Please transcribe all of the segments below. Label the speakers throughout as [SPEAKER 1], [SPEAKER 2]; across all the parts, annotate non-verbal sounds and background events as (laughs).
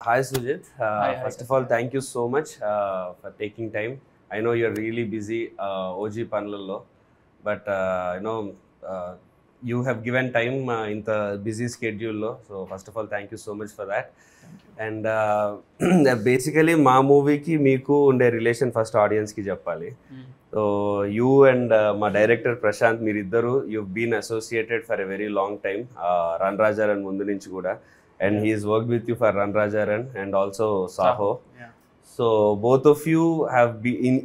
[SPEAKER 1] Hi
[SPEAKER 2] Sujith
[SPEAKER 1] first of all thank you so much for taking time I know you're really busy OG పనులలో but you know you have given time ఇంత busy స్కెడ్యూల్లో so first of all thank you so much for that and basically మా మూవీకి మీకు ఉండే relation first ఆడియన్స్కి చెప్పాలి. So you and మా director Prashanth మీరిద్దరూ you been associated for a very long time run Raja run ముందు నుంచి కూడా. And he's work with you for run Raja run and also Saaho
[SPEAKER 2] Yeah.
[SPEAKER 1] So both of you have be in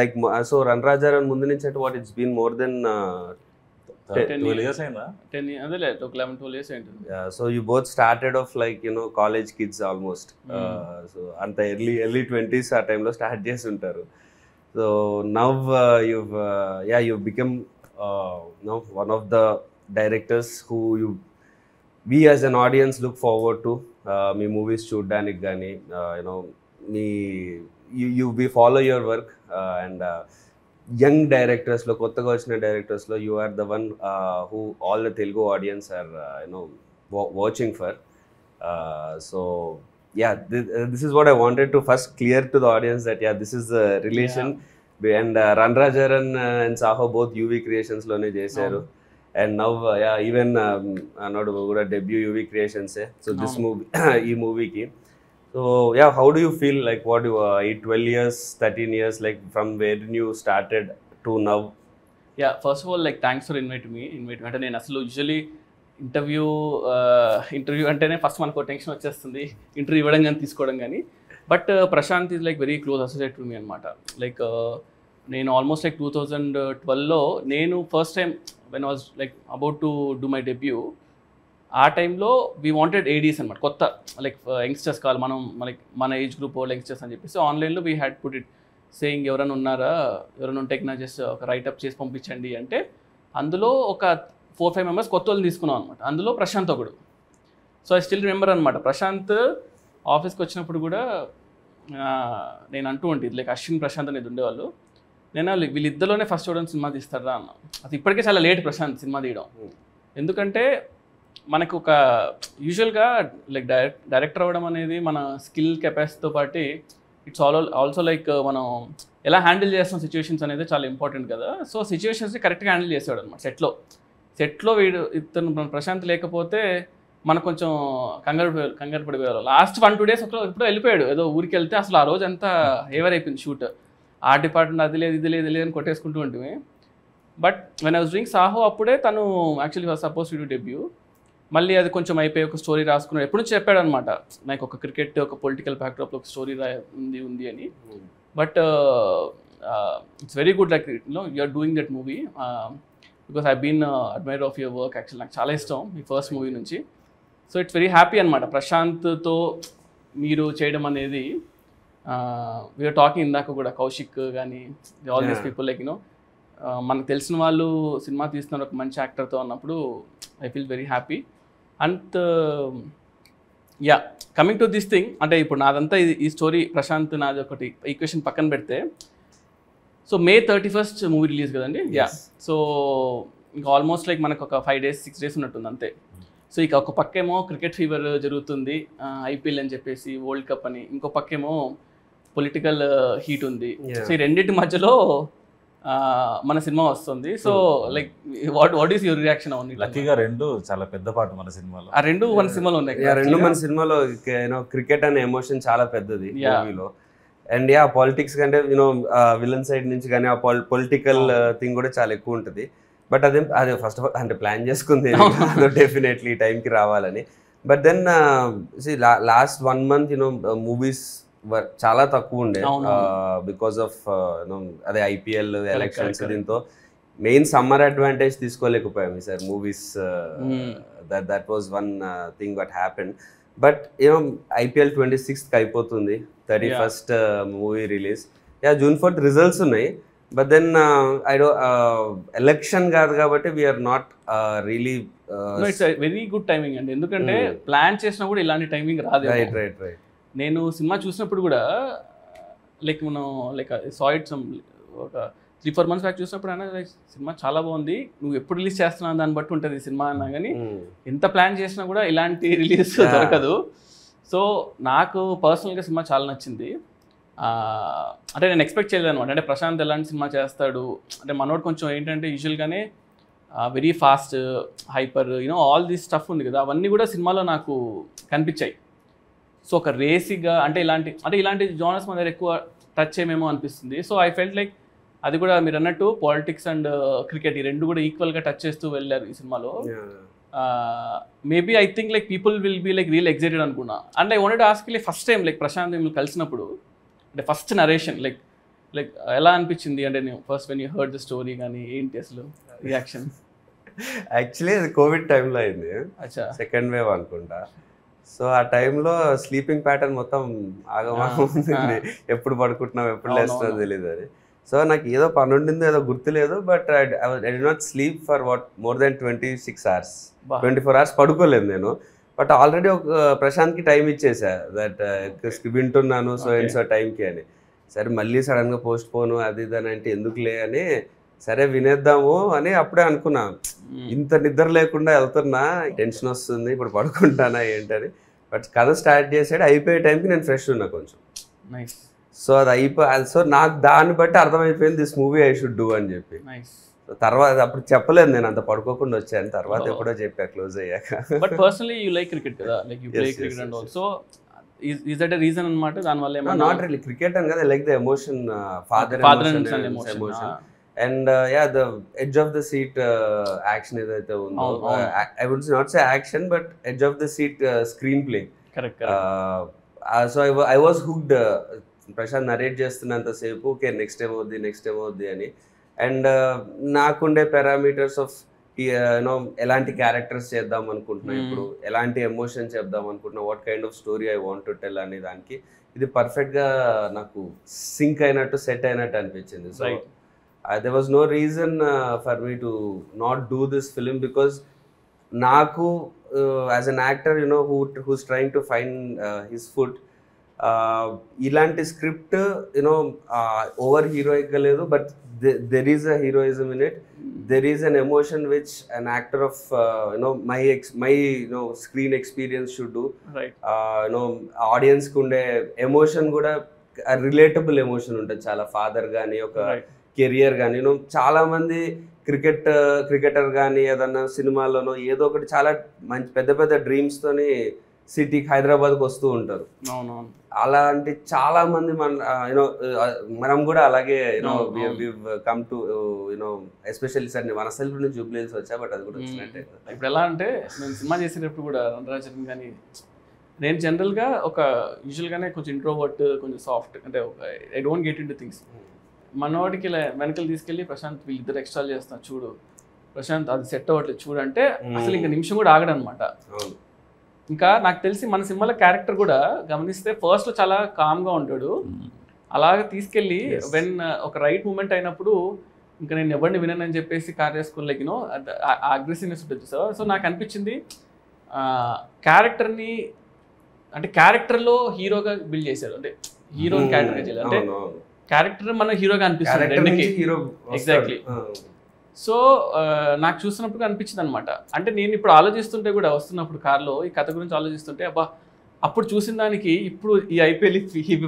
[SPEAKER 1] like so run Raja run ముందు నుంచి అంటే
[SPEAKER 2] what it's been more than so
[SPEAKER 1] you both started off like you know college kids almost so అంత early early twenties ఆ టైంలో start (laughs) చేసి ఉంటారు. So now you yeah you become no one of the directors who you we as an audience look forward to me movies చూడడానికి కానీ you know me you be follow your work and young డైరెక్టర్స్లో కొత్తగా వచ్చిన డైరెక్టర్స్లో you are the one who all the Telugu audience are you know watching for so yeah this is what I wanted to first clear to the audience that yeah this is the relation and run Raja run and Saaho both UV క్రియేషన్స్లోనే చేశారు. And now yeah even అన్నాడు కూడా debut UV క్రియేషన్సే so this. Movie ఈ మూవీకి so yeah how do you feel like what you ఈ twelve years thirteen years like from where you started to now
[SPEAKER 2] yeah first of all like thanks for invite me invite అంటే నేను అసలు usually interview interview అంటేనే first మనకు tension వచ్చేస్తుంది interview ఇవ్వడం కానీ తీసుకోవడం కానీ. But Prashanth is like very close associate to me అనమాట లైక్ నేను ఆల్మోస్ట్ లైక్ టూ థౌజండ్ ట్వెల్వ్లో నేను first time when was like about to do my debut ఆ టైంలో వీ వాంటెడ్ ఏడీస్ అనమాట కొత్త లైక్ యంగ్స్టర్స్ uh, కావాలి మనం మనకి మన ఏజ్ గ్రూప్ వాళ్ళు యంగ్స్టర్స్ అని చెప్పేసి ఆన్లైన్లో we had put it saying ఎవరైనా ఉన్నారా ఎవరైనా ఉంటే నా జస్ట్ ఒక రైటప్ చేసి పంపించండి అంటే అందులో ఒక ఫోర్ ఫైవ్ మెంబర్స్ కొత్త వాళ్ళని తీసుకున్నాం అనమాట అందులో ప్రశాంత్ ఒకడు. సో ఐ స్టిల్ రిమెంబర్ అనమాట ప్రశాంత్ ఆఫీస్కి వచ్చినప్పుడు కూడా నేను అంటూ ఉంటుంది లైక్ అశ్విన్ ప్రశాంత్ అనేది ఉండేవాళ్ళు. నేను వాళ్ళు వీళ్ళిద్దరిలోనే ఫస్ట్ చూడడం సినిమా తీస్తారా అన్న. అది ఇప్పటికే చాలా లేట్ ప్రశాంత్ సినిమా తీయడం. ఎందుకంటే మనకు ఒక యూజువల్గా లైక్ డైరెక్ట్ డైరెక్టర్ అవ్వడం అనేది మన స్కిల్ కెపాసిటీతో పాటు ఇట్స్ ఆల్ ఆల్సో లైక్ మనం ఎలా హ్యాండిల్ చేస్తాం సిచ్యువేషన్స్ అనేది చాలా ఇంపార్టెంట్ కదా. సో సిచ్యువేషన్స్ని కరెక్ట్గా హ్యాండిల్ చేసాడు అనమాట సెట్లో సెట్లో వీడు ఇతను మన ప్రశాంత్ లేకపోతే మనకు కొంచెం కంగారు కంగారు పడిపోయారు లాస్ట్ వన్ టూ డేస్ ఒక ఎప్పుడో వెళ్ళిపోయాడు. ఏదో ఊరికి వెళ్తే అసలు ఆ రోజు అంతా ఏవర్ అయిపోయింది షూట్ ఆర్ట్ డిపార్ట్మెంట్ అది లేదు ఇది లేదు ఇది అని కొట్టేసుకుంటూ ఉంటుంది but when I was doing Saaho అప్పుడే తను యాక్చువల్లీ సపోజ్ టు డెబ్యూ మళ్ళీ అది కొంచెం అయిపోయి ఒక స్టోరీ రాసుకున్నాడు. ఎప్పుడు నుంచి చెప్పాడు అనమాట నాకు ఒక క్రికెట్ ఒక పొలిటికల్ బ్యాక్డ్రాప్లో ఒక స్టోరీ రా ఉంది ఉంది అని. But it's very good like no you're doing that movie because I been admirer of your work actual నాకు చాలా ఇష్టం మీ ఫస్ట్ మూవీ నుంచి. సో ఇట్స్ వెరీ హ్యాపీ అనమాట ప్రశాంత్తో మీరు చేయడం అనేది వీఆర్ టాకింగ్ ఇందాక కూడా కౌశిక్ కానీ all these.
[SPEAKER 1] People
[SPEAKER 2] like you know మనకు తెలిసిన వాళ్ళు సినిమా తీస్తున్నారు ఒక మంచి యాక్టర్తో అన్నప్పుడు I feel very happy and yeah coming to this thing అంటే ఇప్పుడు నాదంతా ఈ స్టోరీ ప్రశాంత్ నాది ఒకటి ఈక్వేషన్ పక్కన పెడితే so May thirty first movie release కదండి యా. సో ఇంకా ఆల్మోస్ట్ లైక్ మనకు ఒక ఫైవ్ డేస్ సిక్స్ డేస్ ఉన్నట్టుంది అంతే సో ఇక ఒక పక్కేమో క్రికెట్ ఫీవర్ జరుగుతుంది ఐపీఎల్ అని చెప్పేసి వరల్డ్ కప్ అని ఇంకో పక్కేమో పొలిటికల్ హీట్ ఉంది.
[SPEAKER 1] Yeah.
[SPEAKER 2] సో ఈ రెండింటి మధ్యలో మన సినిమా వస్తుంది. So like what what is your reaction అవును
[SPEAKER 3] లక్కీగా రెండు చాలా పెద్ద పాట మన సినిమాలో.
[SPEAKER 2] ఆ రెండు వన్ సినిమాలో ఉన్నాయి
[SPEAKER 1] రెండు మన సినిమాలో యూనో క్రికెట్ అనే ఎమోషన్ చాలా పెద్దది. మూవీలో. అండ్ యా పాలిటిక్స్ కంటే యూనో విలన్ సైడ్ నుంచి కానీ ఆ పొలిటికల్ థింగ్ కూడా చాలా ఎక్కువ ఉంటుంది. బట్ అదే అదే ఫస్ట్ ఆఫ్ ఆల్ అంటే ప్లాన్ చేసుకుంది. (laughs) డెఫినెట్లీ టైంకి (laughs) రావాలని. But then last one month you know movies చాలా తక్కువ ఉండే. బికాస్ ఆఫ్ అదే ఐపీఎల్ ఎలక్షన్స్. దీంతో main summer advantage తీసుకోలేకపోయాము sir movies
[SPEAKER 2] Hmm.
[SPEAKER 1] That that was one thing what happen but you know IPL twenty sixth అయిపోతుంది
[SPEAKER 2] thirty.
[SPEAKER 1] First movie release yeah June fourth results ఉన్నాయి but then I do election కాదు కాబట్టి we are not
[SPEAKER 2] really it's very good timing అండి ఎందుకంటే
[SPEAKER 1] Hmm.
[SPEAKER 2] Plan చేసినా కూడా ఇలాంటి timing రాదు
[SPEAKER 1] రైట్ రైట్ రైట్
[SPEAKER 2] నేను సినిమా చూసినప్పుడు కూడా లైక్ మనం లైక్ సాయిడ్ సమ్ ఒక త్రీ ఫోర్ మంత్స్ బ్యాక్ చూసినప్పుడు అయినా సినిమా చాలా బాగుంది నువ్వు ఎప్పుడు రిలీజ్ చేస్తున్నావు దాన్ని బట్టి ఉంటుంది ఈ సినిమా అన్నా కానీ ఎంత ప్లాన్ చేసినా కూడా ఇలాంటి రిలీజ్. దొరకదు. సో నాకు పర్సనల్గా సినిమా చాలా నచ్చింది. అంటే నేను ఎక్స్పెక్ట్ చేయలేదు అనమాట అంటే ప్రశాంత్ ఎలాంటి సినిమా చేస్తాడు? అంటే మనోడు కొంచెం ఏంటంటే యూజువల్గానే very fast hyper you know all this stuff ఉంది కదా అవన్నీ కూడా సినిమాలో నాకు కనిపించాయి. సో ఒక రేసిగా అంటే ఇలాంటి అంటే ఇలాంటి జోనర్స్ మన దగ్గర ఎక్కువ టచ్ చేయమేమో అనిపిస్తుంది. సో ఐ ఫెల్ట్ లైక్ అది కూడా మీరు అన్నట్టు పాలిటిక్స్ అండ్ క్రికెట్ ఈ రెండు కూడా ఈక్వల్గా టచ్ చేస్తూ వెళ్ళారు ఈ సినిమాలో. Maybe I think like people will be like real excited అనుకున్నా. And I wanted ask like first time like Prashanth మిమ్మల్ని కలిసినప్పుడు అంటే ఫస్ట్ నరేషన్ లైక్ లైక్ ఎలా అనిపించింది? అంటే నేను first when you heard the story కానీ ఏంటి అసలు రియాక్షన్
[SPEAKER 1] యాక్చువల్లీ (laughs) అది కోవిడ్ టైంలో అయింది. సెకండ్ వేవ్ అనుకుంటా. సో ఆ టైంలో స్లీపింగ్ ప్యాటర్న్ మొత్తం ఆగమాగం. ఎప్పుడు పడుకుంటున్నాం ఎప్పుడు లేస్తున్నాం. తెలియదు అది సో నాకు ఏదో పని ఉండిందో ఏదో గుర్తులేదు but I did not sleep for what more than twenty six
[SPEAKER 2] hours
[SPEAKER 1] twenty four hours పడుకోలేదు నేను బట్ ఆల్రెడీ ఒక ప్రశాంత్కి టైం ఇచ్చేసా దట్ వింటున్నాను సో
[SPEAKER 2] Okay.
[SPEAKER 1] అండ్ సో టైంకి అని సరే మళ్ళీ సడన్గా పోస్ట్ పోను అది ఇది అని అంటే ఎందుకులే అని సరే వినేద్దాము అని అప్పుడే అనుకున్నా. ఇంత నిద్ర లేకుండా వెళ్తున్నా టెన్షన్ వస్తుంది ఇప్పుడు పడుకుంటానా ఏంటని. బట్ కథ స్టార్ట్ చేసాడు అయిపోయే టైంకి నేను ఫ్రెష్ ఉన్నా కొంచెం. సో అది అయిపో సో నాకు దాన్ని బట్టి అర్థమైపోయింది this movie I should do అని చెప్పి. తర్వాత అప్పుడు చెప్పలేదు నేను అంత పడుకోకుండా వచ్చాను. తర్వాత. ఎప్పుడో చెప్పా క్లోజ్ అయ్యాక.
[SPEAKER 2] But personally you like cricket కదా?
[SPEAKER 1] Like you
[SPEAKER 2] play cricket
[SPEAKER 1] and
[SPEAKER 2] also is that reason అనమాట దానివల్ల ఏమన్నా
[SPEAKER 1] నాట్ రియలీ క్రికెట్ అని కదా like
[SPEAKER 2] the emotion father father
[SPEAKER 1] emotion and yeah the edge of the seat action ఏదైతే ఉందో. I would not say action but edge of the seat
[SPEAKER 2] screenplay
[SPEAKER 1] so I was hooked Prashanth narrate చేస్తున్నంతసేపు okay next time అవుద్ది next time అవుద్ది అని and నాకుండే parameters of you know ఎలాంటి characters చేద్దాం అనుకుంటున్నా
[SPEAKER 2] Hmm.
[SPEAKER 1] ఇప్పుడు ఎలాంటి ఎమోషన్ చెప్దాం అనుకుంటున్నా what kind of story I want to tell అనే దానికి ఇది పర్ఫెక్ట్గా నాకు సింక్ అయినట్టు సెట్ అయినట్టు అనిపించింది
[SPEAKER 2] so.
[SPEAKER 1] There was no reason for me to not do this film because నాకు as an actor you know who who's trying to find his food ఇలాంటి స్క్రిప్ట్ యునో ఓవర్ హీరోయిక్గా లేదు but there is a heroism in it there is an emotion which an actor of you know my ex my you know screen experience
[SPEAKER 2] should
[SPEAKER 1] you know ఆడియన్స్కి ఉండే emotion కూడా relatable emotion ఉంటుంది. చాలా father కానీ ఒక career కానీ చాలా మంది క్రికెట్ క్రికెటర్ కానీ ఏదన్నా సినిమాలోనో ఏదో ఒకటి చాలా మంచి పెద్ద పెద్ద డ్రీమ్స్ తోని సిటీకి హైదరాబాద్కి వస్తూ ఉంటారు. అలాంటి చాలా మంది మన యూనో మనం కూడా అలాగే
[SPEAKER 2] you know. Come
[SPEAKER 1] to you know especially sir మన సెల్ఫ్ నుంచి జూబ్లీస్ వచ్చా బట్ అది కూడా వచ్చినట్టే.
[SPEAKER 2] ఇప్పుడు ఎలా అంటే నేను సినిమా చేసేటప్పుడు కూడా రణరాజన్ కానీ నేను జనరల్గా ఒక యూజువల్గానే కొంచెం ఇంట్రోవర్ట్ కొంచెం సాఫ్ట్ అంటే I don't get into things మనోడికి ఇలా వెనకలు తీసుకెళ్ళి ప్రశాంత్ వీళ్ళిద్దరు ఎక్స్ట్రా చేస్తున్నా చూడు. ప్రశాంత్ అది సెట్ అవ్వట్లేదు చూడు అంటే అసలు ఇంకా నిమిషం కూడా ఆగడనమాట. ఇంకా నాకు తెలిసి మన సినిమాలో క్యారెక్టర్ కూడా గమనిస్తే ఫస్ట్లో చాలా కామ్గా ఉంటాడు. అలాగే తీసుకెళ్ళి. వెన్ ఒక రైట్ మూమెంట్ అయినప్పుడు ఇంకా నేను ఎవరిని వినని చెప్పేసి కార్ చేసుకుని లైక్ యూనో అగ్రెసివ్నెస్ ఉంటుంది సో సో నాకు అనిపించింది క్యారెక్టర్ని అంటే క్యారెక్టర్లో హీరోగా బిల్డ్ చేశారు. అంటే హీరో క్యారెక్టర్గా అంటే. క్యారెక్టర్ మన హీరోగా అనిపిస్తుంది.
[SPEAKER 1] Character hero
[SPEAKER 2] Exactly. సో నాకు చూసినప్పుడు అనిపించింది అనమాట అంటే నేను ఇప్పుడు ఆలోచిస్తుంటే కూడా వస్తున్నప్పుడు కార్లో ఈ కథ గురించి ఆలోచిస్తుంటే అబ్బా అప్పుడు చూసిన దానికి ఇప్పుడు ఈ ఐపీఎల్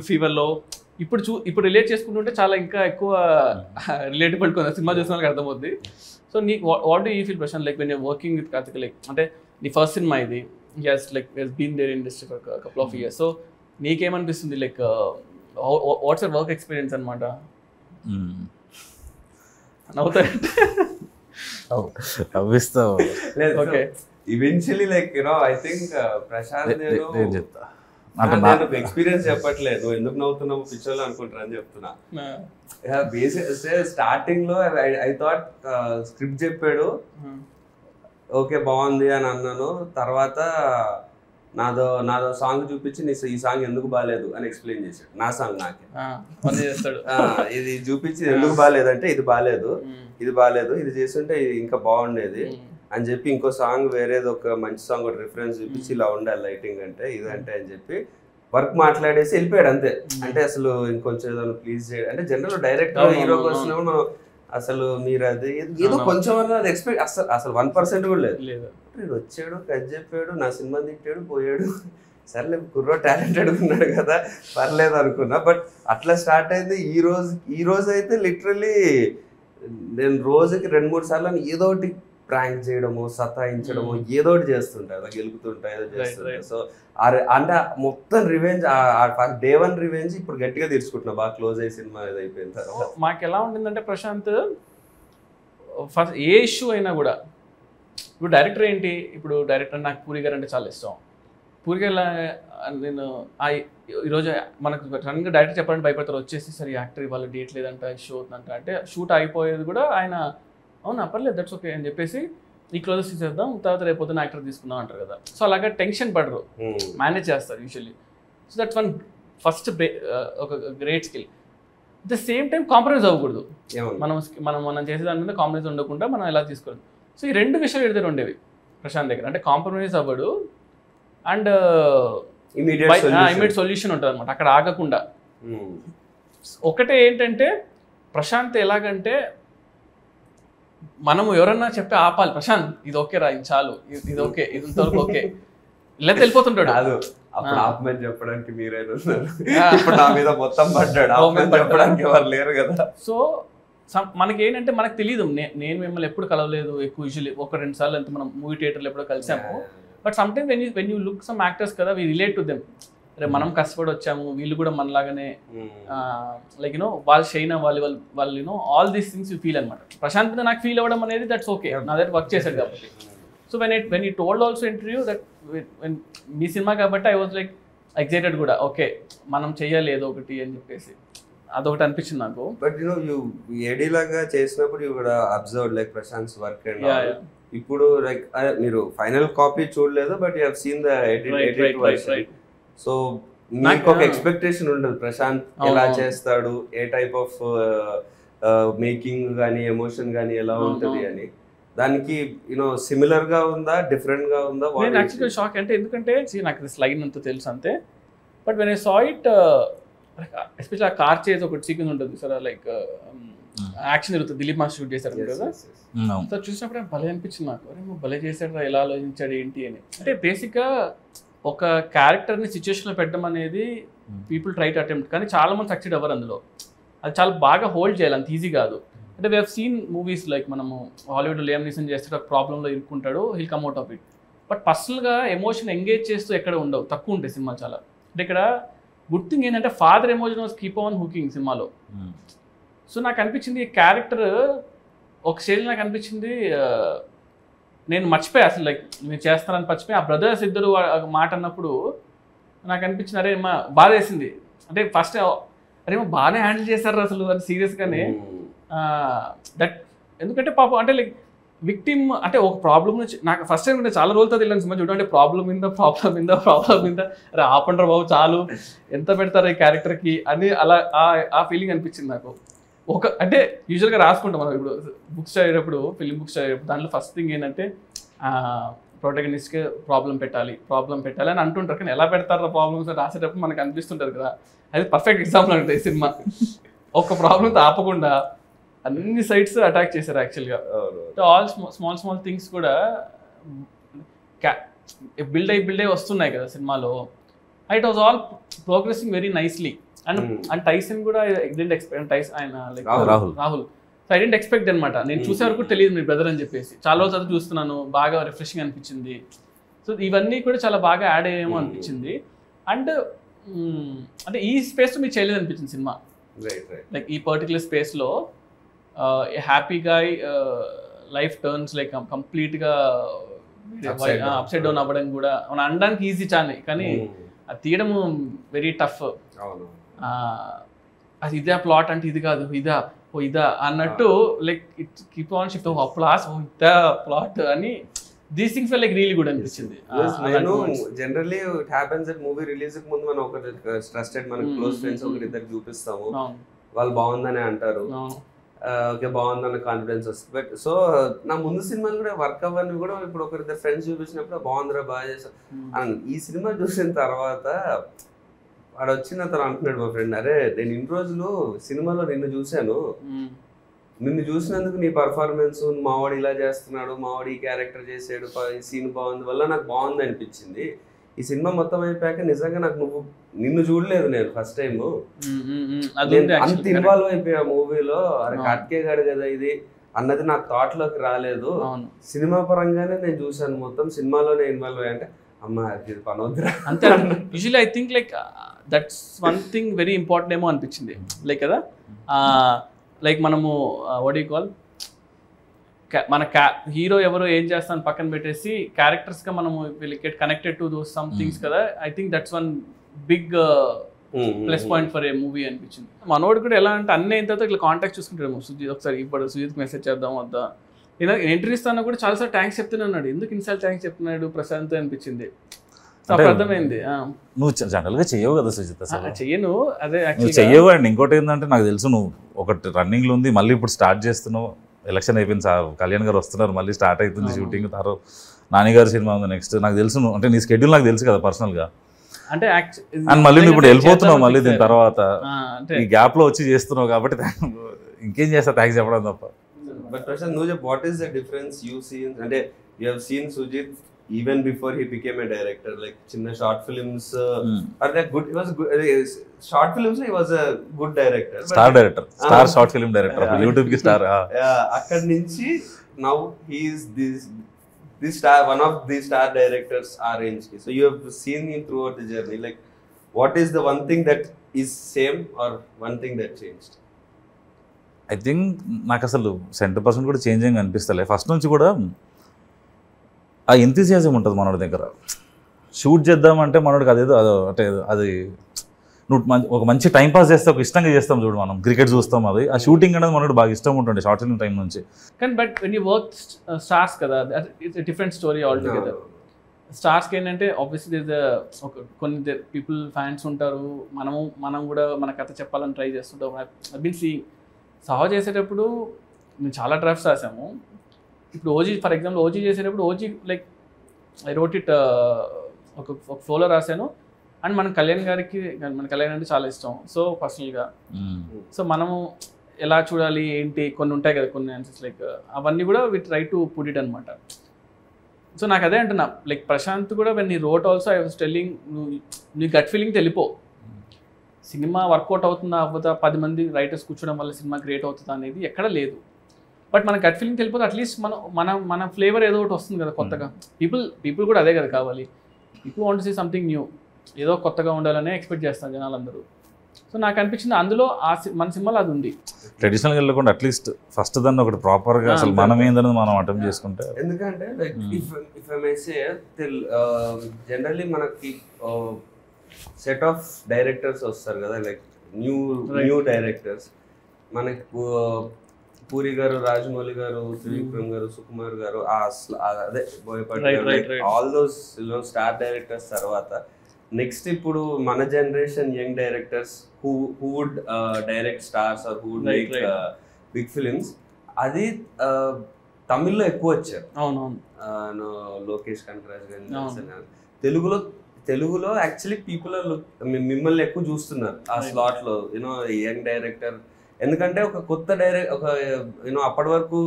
[SPEAKER 2] ఫీవర్లో ఇప్పుడు చూ ఇప్పుడు రిలేట్ చేసుకుంటుంటే చాలా ఇంకా ఎక్కువ రిలేటబుల్ కొంత సినిమా చూసిన వాళ్ళకి అర్థమవుద్ది. సో నీ what do you feel Prashanth? Like when you working with Karthik like అంటే నీ ఫస్ట్ సినిమా ఇది. Yes like yes been there industry for couple of years so నీకేమనిపిస్తుంది like what's work experience అనమాట
[SPEAKER 3] నవ్విస్తావు.
[SPEAKER 1] Okay eventually like you know I
[SPEAKER 3] think Prashanth నేను చెప్తా. అంటే
[SPEAKER 1] experience చెప్పట్లేదు. ఎందుకు నవ్వుతున్నావు? పిచ్చోళ్ళు అనుకుంటారు అని చెప్తున్నా. బేసిక్ స్టార్టింగ్లో ఐ థాట్ స్క్రిప్ట్ చెప్పాడు. ఓకే బాగుంది అని అన్నాను. తర్వాత నాదో నాదో సాంగ్ చూపించి నీ ఈ సాంగ్ ఎందుకు బాగాలేదు అని ఎక్స్ప్లెయిన్ చేశాడు. నా సాంగ్ నాకే.
[SPEAKER 2] చేస్తాడు.
[SPEAKER 1] ఇది చూపించి ఎందుకు బాగాలేదంటే ఇది బాగాలేదు ఇది బాగాలేదు ఇది చేస్తుంటే ఇది ఇంకా బాగుండేది అని చెప్పి ఇంకో సాంగ్ వేరేది ఒక మంచి సాంగ్ ఒక రిఫరెన్స్ చూపించి ఇలా ఉండాలి లైటింగ్ అంటే ఇదంటే అని చెప్పి వర్క్ మాట్లాడేసి వెళ్ళిపోయాడు అంతే. అంటే అసలు ఇంకొంచెం ఏదో ప్లీజ్ చేయడం. అంటే జనరల్ డైరెక్ట్ హీరోకి వచ్చినప్పుడు మనం అసలు మీరు అది ఏదో. కొంచెం అది ఎక్స్పెక్ట్ అసలు అసలు వన్ పర్సెంట్ కూడా లేదు.
[SPEAKER 2] లేదు.
[SPEAKER 1] వీడు వచ్చాడు కట్ చెప్పాడు నా సినిమా తిట్టాడు పోయాడు. సర్లే కుర్రో టాలెంటెడ్ ఉన్నాడు కదా పర్లేదు అనుకున్నా. బట్ అట్లా స్టార్ట్ అయింది. ఈ రోజు ఈ రోజు అయితే లిటరలీ నేను రోజుకి రెండు మూడు సార్లు ఏదో ఒకటి ప్రాంక్ చేయడము సతాయించడము ఏదో ఒకటి చేస్తుంటా అలా గెలుపుతుంటా ఏదో చేస్తుంటా
[SPEAKER 2] right.
[SPEAKER 1] సో అంటే మొత్తం రివెంజ్ డే వన్ రివెంజ్ ఇప్పుడు గట్టిగా తీర్చుకుంటున్నా. బాగా క్లోజ్ అయ్యి సినిమా ఇది అయిపోయిన తర్వాత.
[SPEAKER 2] మాకు ఎలా ఉండిందంటే ప్రశాంత్ ఫస్ట్ ఏ ఇష్యూ అయినా కూడా ఇప్పుడు డైరెక్టర్ ఏంటి? ఇప్పుడు డైరెక్టర్ నాకు పూరి గారు అంటే చాలా ఇష్టం. పూరి గారు నేను ఆ ఈరోజు మనకు సడన్గా డైరెక్టర్ చెప్పాలంటే భయపడతారు. వచ్చేసి సరే యాక్టర్ ఇవాళ డేట్ లేదంట ఇష్యూ అవుతుందంట అంటే షూట్ అయిపోయేది కూడా ఆయన అవునా పర్లేదు దట్స్ ఓకే అని చెప్పేసి ఈ క్లోజెస్ తీసేద్దాం తర్వాత రేపు పొద్దున యాక్టర్ తీసుకుందాం అంటారు కదా. సో అలాగా టెన్షన్ పడరు.
[SPEAKER 1] Hmm.
[SPEAKER 2] మేనేజ్ చేస్తారు usually so that's one first ఒక great skill at the same time compromise అవ్వకూడదు? మనం మనం మనం చేసే దాని మీద కాంప్రమైజ్ ఉండకుండా మనం ఎలా తీసుకోవాలి? సో ఈ రెండు విషయాలు ఎడితే ఉండేవి ప్రశాంత్ దగ్గర. అంటే కాంప్రమైజ్ అవ్వడు. అండ్. ఇమీడియట్ సొల్యూషన్ ఉంటుంది అనమాట అక్కడ ఆగకుండా.
[SPEAKER 1] Hmm.
[SPEAKER 2] ఒకటే ఏంటంటే ప్రశాంత్ ఎలాగంటే మనము ఎవరన్నా చెప్పి ఆపాలి. ప్రశాంత్ ఇది ఓకే రా ఇది చాలు. ఇది ఓకే ఇది ఇంతవరకు ఓకే. ఇలా వెళ్ళిపోతుంటాడు.
[SPEAKER 1] కాదు అప్పుడు
[SPEAKER 2] ఆ.
[SPEAKER 1] ఆపమని చెప్పడానికి మీరైనా ఉన్నారు
[SPEAKER 2] ఆ.
[SPEAKER 1] ఇప్పుడు నా మీద మొత్తం పడ్డాడు.
[SPEAKER 2] ఓ,
[SPEAKER 1] ఆపమని
[SPEAKER 2] పడ్డాడు.
[SPEAKER 1] చెప్పడానికి ఎవరు లేరు కదా.
[SPEAKER 2] సో మనకి ఏంటంటే మనకు తెలియదు నేను మిమ్మల్ని ఎప్పుడు కలవలేదు ఎక్కువ యూజువల్లీ ఒక రెండు సార్లు ఎంత మనం మూవీ థియేటర్లో ఎప్పుడో కలిసాము. But some time when you when you look some actors కదా వీ రిలేట్ టు దెమ్. అరే మనం కష్టపడి వచ్చాము వీళ్ళు కూడా మనలాగానే లైక్ యూనో వాళ్ళు షైన్ వాళ్ళు వాళ్ళు వాళ్ళు you know all these things you feel అనమాట ప్రశాంత్ నాకు ఫీల్ అవ్వడం అనేది దట్స్ ఓకే నా దగ్గర వర్క్ చేశాడు కాబట్టి. So when it when he told also interview that me cinema కాబట్టి ఐ వాజ్ లైక్ ఎగ్జైటెడ్ కూడా. ఓకే మనం చెయ్యాలి ఏదో ఒకటి అని చెప్పేసి. అదొకటి అనిపించింది నాకు.
[SPEAKER 1] But you know you AD లాగా చేసినప్పుడు యు కూడా observe like Prashanth
[SPEAKER 2] work and.
[SPEAKER 1] ఇప్పుడు లైక్ మీరు ఫైనల్ కాపీ చూడలేదు but
[SPEAKER 2] you
[SPEAKER 1] have
[SPEAKER 2] seen the
[SPEAKER 1] edit
[SPEAKER 2] version.
[SPEAKER 1] So
[SPEAKER 2] నాకు-
[SPEAKER 1] మీకు ఒక ఎక్స్పెక్టేషన్ ఉండదు. ప్రశాంత్ ఎలా. చేస్తాడు? ఏ టైప్ ఆఫ్ మేకింగ్ కానీ ఎమోషన్ కానీ ఎలా ఉంటది. అని. దానికి యూనో సిమిలర్గా ఉందా? డిఫరెంట్గా ఉందా?
[SPEAKER 2] నేను యాక్చువల్గా? షాక్ అంటే ఎందుకంటే నాకు దిస్ లైన్ అంతా తెలుసు అంతే. But when I saw it especially ఆ కార్ చేసి ఒకటి సీక్వెన్స్ ఉంటుంది సార్ లైక్ యాక్షన్ జరుగుతుంది. దిలీప్ మాస్టర్ షూట్ చేశారు కదా?
[SPEAKER 1] yes, yes.
[SPEAKER 3] అవును.
[SPEAKER 2] సో చూసినప్పుడు భలే అనిపించింది నాకు. భలే చేశాడు ఎలా ఆలోచించాడు ఏంటి అని. అంటే బేసిక్గా ఒక క్యారెక్టర్ని సిచ్యువేషన్లో పెట్టడం అనేది పీపుల్ ట్రై టు అటెంప్ట్ కానీ చాలా మంది సక్సెడ్ అవ్వరు అందులో. అది చాలా బాగా హోల్డ్ చేయాలి అంత ఈజీ కాదు. అంటే వీ సీన్ మూవీస్ లైక్ మనము హాలీవుడ్ లేమ్ నిసన్ చేస్తే ఒక ప్రాబ్లంలో ఇరుక్కుంటాడు he'll come out of it but పర్సనల్గా ఎమోషన్ ఎంగేజ్ చేస్తూ ఎక్కడ ఉండవు. తక్కువ ఉంటాయి సినిమా చాలా. అంటే ఇక్కడ గుడ్ థింగ్ ఏంటంటే father emotion was keep on hooking సినిమాలో. సో నాకు అనిపించింది ఈ క్యారెక్టర్ ఒక స్టేజ్ నాకు అనిపించింది నేను మర్చిపోయా అసలు లైక్ నేను చేస్తానని మర్చిపోయి. ఆ బ్రదర్స్ ఇద్దరు మాట అన్నప్పుడు నాకు అనిపించింది అరే మా బాధ వేసింది అంటే ఫస్ట్ అరే మా బాగానే హ్యాండిల్ చేశారు అసలు అని సీరియస్గానే. దట్ ఎందుకంటే పాపం అంటే లైక్ విక్టిమ్ అంటే ఒక ప్రాబ్లం నుంచి నాకు ఫస్ట్ టైం చాలా రోజులతో తెలియని సినిమా చూడండి ప్రాబ్లం మీద ప్రాబ్లం మీద ప్రాబ్లం మీద అరే ఆపండ్రా బాబు చాలు. ఎంత పెడతారు ఈ క్యారెక్టర్కి అని అలా ఆ- ఆ ఫీలింగ్ అనిపించింది నాకు. ఒక అంటే యూజువల్గా రాసుకుంటాం మనం ఇప్పుడు. బుక్స్ చదివేటప్పుడు ఫిలిం బుక్స్ చదివేటప్పుడు దాంట్లో ఫస్ట్ థింగ్ ఏంటంటే ప్రొటగనిస్ట్కి ప్రాబ్లం పెట్టాలి ప్రాబ్లం పెట్టాలి అని అంటుంటారు. కానీ ఎలా పెడతారో ప్రాబ్లమ్స్ రాసేటప్పుడు మనకు అనిపిస్తుంటుంది కదా. అది పర్ఫెక్ట్ ఎగ్జాంపుల్ అంటే సినిమా. ఒక ప్రాబ్లంతో ఆపకుండా అన్ని సైడ్స్ అటాక్ చేశారు యాక్చువల్గా. ఆల్ స్మాల్ స్మాల్ థింగ్స్ కూడా బిల్డ్ అయి బిల్డ్ అయి వస్తున్నాయి కదా సినిమాలో. It was all progressing very nicely and
[SPEAKER 1] Hmm.
[SPEAKER 2] And Tyson కూడా ఎక్స్పెక్ట్ టైస్ ఆయన
[SPEAKER 1] like
[SPEAKER 3] Rahul.
[SPEAKER 2] Rahul. So I didn't expect అనమాట నేను
[SPEAKER 1] Hmm.
[SPEAKER 2] చూసే వరకు తెలియదు మీ బ్రదర్ అని చెప్పేసి చాలా రోజులు తర్వాత చూస్తున్నాను బాగా రిఫ్రెషింగ్ అనిపించింది సో ఇవన్నీ కూడా చాలా బాగా యాడ్ అయ్యేమో
[SPEAKER 1] Hmm.
[SPEAKER 2] అనిపించింది అండ్ అంటే ఈ స్పేస్ మీరు చేయలేదు అనిపించింది సినిమా లైక్ ఈ పర్టికులర్ స్పేస్లో happy guy life turns like కంప్లీట్గా. అప్సైడ్ డౌన్ అవ్వడం కూడా మనం అనడానికి ఈజీ చానే కానీ అది తీయడం వెరీ టఫ్
[SPEAKER 1] అవును
[SPEAKER 2] అది ఇదే ప్లాట్ అంటే ఇది కాదు ఇదా ఓ ఇదా అన్నట్టు like it keep on shift ఓ ప్లాస్ ఓ ఇదా ప్లాట్ అని these things like really good అనిపించింది. ఆ,
[SPEAKER 1] నేను. Generally it happens that movie రిలీజ్కి ముందు మనం ఒక ట్రస్టెడ్ మన క్లోజ్ ఫ్రెండ్స్ ఒకరిద్దరు చూపిస్తాము. వాళ్ళు బాగుందని అంటారు. ఓకే బాగుందన్న కాన్ఫిడెన్స్ వస్తుంది. బట్ సో నా ముందు సినిమాలు కూడా వర్క్ అవ్వని కూడా ఇప్పుడు ఒకరిద్దరు ఫ్రెండ్స్ చూపించినప్పుడు బాగుందిరా బాగా చేసా
[SPEAKER 2] Hmm.
[SPEAKER 1] ఈ సినిమా చూసిన తర్వాత వాడు వచ్చిన అతను అంటున్నాడు మా ఫ్రెండ్ అరే నేను ఇన్ని రోజులు సినిమాలో నిన్ను చూశాను. నిన్ను చూసినందుకు నీ పర్ఫార్మెన్స్ మావాడు ఇలా చేస్తున్నాడు మావాడు ఈ క్యారెక్టర్ చేసాడు ఈ సీన్ బాగుంది వల్ల నాకు బాగుంది అనిపించింది. ఈ సినిమా మొత్తం అయిపోయాక నిజంగా నాకు నువ్వు నిన్ను చూడలేదు నేను ఫస్ట్ టైం అంత. ఇన్వాల్వ్ అయిపోయా మూవీలో అరే. కట్కే గాడు కదా ఇది. అన్నది నాకు థాట్లోకి రాలేదు. సినిమా పరంగానే నేను చూసాను మొత్తం. సినిమాలోనే ఇన్వాల్వ్ అయ్యా అంటే అమ్మ ఇది పనొద్దురా
[SPEAKER 2] అంతే usually I think like that's one thing very important ఏమో అనిపించింది. లైక్ కదా? లైక్ మనము వడ్ యూ కాల్ మన క్యా హీరో ఎవరో ఏం చేస్తాను పక్కన పెట్టేసి characters గా మనము will get connected to those some things కదా? I think that's one big plus point for a movie అనిపించింది. మనోడు కూడా ఎలా అంటే అన్ని అయిన తర్వాత ఇట్లా కాంటాక్ట్ చూసుకుంటాడు సుజిత్ ఒకసారి ఇప్పుడు సుజిత్ మెసేజ్ చేద్దాం వద్దా? ఇలా ఎంట్రీ ఇస్తాను కూడా చాలాసార్లు థ్యాంక్స్ చెప్తున్నాడు. ఎందుకు ఇన్సార్లు థ్యాంక్స్ చెప్తున్నాడు? ప్రశాంత్ అనిపించింది. అర్థమైంది.
[SPEAKER 3] నువ్వు జనరల్గా చెయ్యవు కదా సుజిత్
[SPEAKER 2] చెయ్యను. అదే
[SPEAKER 3] చెయ్యవు అండ్ ఇంకోటి ఏంటంటే నాకు తెలుసు నువ్వు ఒకటి రన్నింగ్లో ఉంది మళ్ళీ ఇప్పుడు స్టార్ట్ చేస్తున్నావు. ఎలక్షన్ అయిపోయింది సార్. కళ్యాణ్ గారు వస్తున్నారు మళ్ళీ స్టార్ట్ అవుతుంది. షూటింగ్ తర్వాత నాని గారి సినిమా ఉంది నెక్స్ట్ నాకు తెలుసు అంటే నీ స్కెడ్యూల్ నాకు తెలుసు కదా పర్సనల్గా.
[SPEAKER 2] అంటే
[SPEAKER 3] అండ్ మళ్ళీ ఇప్పుడు వెళ్ళిపోతున్నావు మళ్ళీ దీని తర్వాత. ఈ గ్యాప్లో వచ్చి చేస్తున్నావు కాబట్టి (laughs) ఇంకేం చేస్తా? థ్యాంక్స్ చెప్పడం తప్ప.
[SPEAKER 1] బట్ ప్రశాంత్ నువ్వు చెప్పు what is the difference you seen అంటే you have seen Sujeeth even before he became a director like చిన్న షార్ట్ ఫిల్మ్స్ అంటే good was short films he was good director
[SPEAKER 3] star director star
[SPEAKER 1] Ah.
[SPEAKER 3] Short
[SPEAKER 1] film
[SPEAKER 3] director. యూట్యూబ్కి star
[SPEAKER 1] అక్కడి నుంచి now he's this the star one of the star directors ఆ రేంజ్కి. So you have seen him throughout the journey like what is the one thing that is same or one thing that change
[SPEAKER 3] I think నాకు అసలు centre percent కూడా changing అనిపిస్తలే. First నుంచి కూడా ఆ enthusiasm ఉంటుంది మనోడి దగ్గర. షూట్ చేద్దామంటే మనోడికి అదేదో అదో అంటే అది నువ్వు మంచి ఒక మంచి టైం పాస్ చేస్తే ఒక ఇష్టంగా చేస్తాం చూడు మనం. క్రికెట్ చూస్తాం అది. ఆ షూటింగ్ అనేది మనోడు బాగా ఇష్టం ఉంటుండే షార్ట్ ఫిల్మ్ టైం నుంచి.
[SPEAKER 2] కానీ but when you work stars కదా it's different story all together స్టార్స్కి ఏంటంటే ఆబ్వియస్లీ ఒక కొన్ని పీపుల్ ఫ్యాన్స్ ఉంటారు. మనము మనం కూడా మన కథ చెప్పాలని ట్రై చేస్తుంటాం. ఐ బీన్ సీ సహా చేసేటప్పుడు మేము చాలా డ్రాఫ్ట్స్ రాసాము ఇప్పుడు ఓజీ ఫర్ ఎగ్జాంపుల్ ఓజీ చేసేటప్పుడు OG like I wrote it ఒక ఒక ఫ్లోలో రాశాను. అండ్ మన కళ్యాణ్ గారికి మన కళ్యాణ్ అంటే చాలా ఇష్టం. సో పర్సనల్గా సో మనము ఎలా చూడాలి ఏంటి కొన్ని ఉంటాయి కదా కొన్ని ఆన్సర్స్ లైక్ అవన్నీ కూడా we try to put it అనమాట సో నాకు అదే అంటున్నా. లైక్ ప్రశాంత్ కూడా వెన్ నీ wrote also I was telling నువ్వు నీ గట్ ఫీలింగ్ తెలిపో. సినిమా వర్కౌట్ అవుతుందా అవ్వదా? పది మంది రైటర్స్ కూర్చోవడం వల్ల సినిమా క్రియేట్ అవుతుందా అనేది ఎక్కడ లేదు. బట్ మన గట్ ఫీలింగ్ తెలిపోతే అట్లీస్ట్ మనం మన మన ఫ్లేవర్ ఏదో ఒకటి వస్తుంది కదా కొత్తగా. పీపుల్ పీపుల్ కూడా అదే కదా కావాలి. People want see something new ఏదో కొత్తగా ఉండాలనే ఎక్స్పెక్ట్ చేస్తాను జనాలందరూ. సో నాకు అనిపించింది అందులో ఆ సి- మన సినిమాలో అది ఉంది.
[SPEAKER 3] ట్రెడిషనల్గా వెళ్ళకుండా అట్లీస్ట్ ఫస్ట్ దాన్ని ఒకటి ప్రాపర్గా
[SPEAKER 2] Ah,
[SPEAKER 3] అసలు. మనం ఏందని మనం అటెంప్ట్ చేసుకుంటే
[SPEAKER 1] ఎందుకంటే like
[SPEAKER 3] Hmm.
[SPEAKER 1] If if I may say tell generally మనకి సెట్ ఆఫ్ డైరెక్టర్స్ వస్తారు కదా లైక్ న్యూ. న్యూ డైరెక్టర్స్ మనకి పూరి గారు రాజమౌళి గారు త్రివిక్రమ్ గారు సుకుమార్ గారు అదే బోయపాటి గారు. ఆల్ దోస్ స్టార్ డైరెక్టర్స్ తర్వాత నెక్స్ట్ ఇప్పుడు మన generation young directors who who would direct stars or who
[SPEAKER 2] right.
[SPEAKER 1] Big films అది uh, తమిళ్ళో ఎక్కువ వచ్చారు
[SPEAKER 2] అవునవును
[SPEAKER 1] లోకేష్ కనకరాజ్ నాకు. తెలుగులో తెలుగులో యాక్చువల్లీ పీపుల్ మిమ్మల్ని ఎక్కువ చూస్తున్నారు ఆ. స్లాట్లో యూనో యంగ్ డైరెక్టర్ ఎందుకంటే ఒక కొత్త డైరెక్ట్ ఒక యూనో అప్పటి వరకు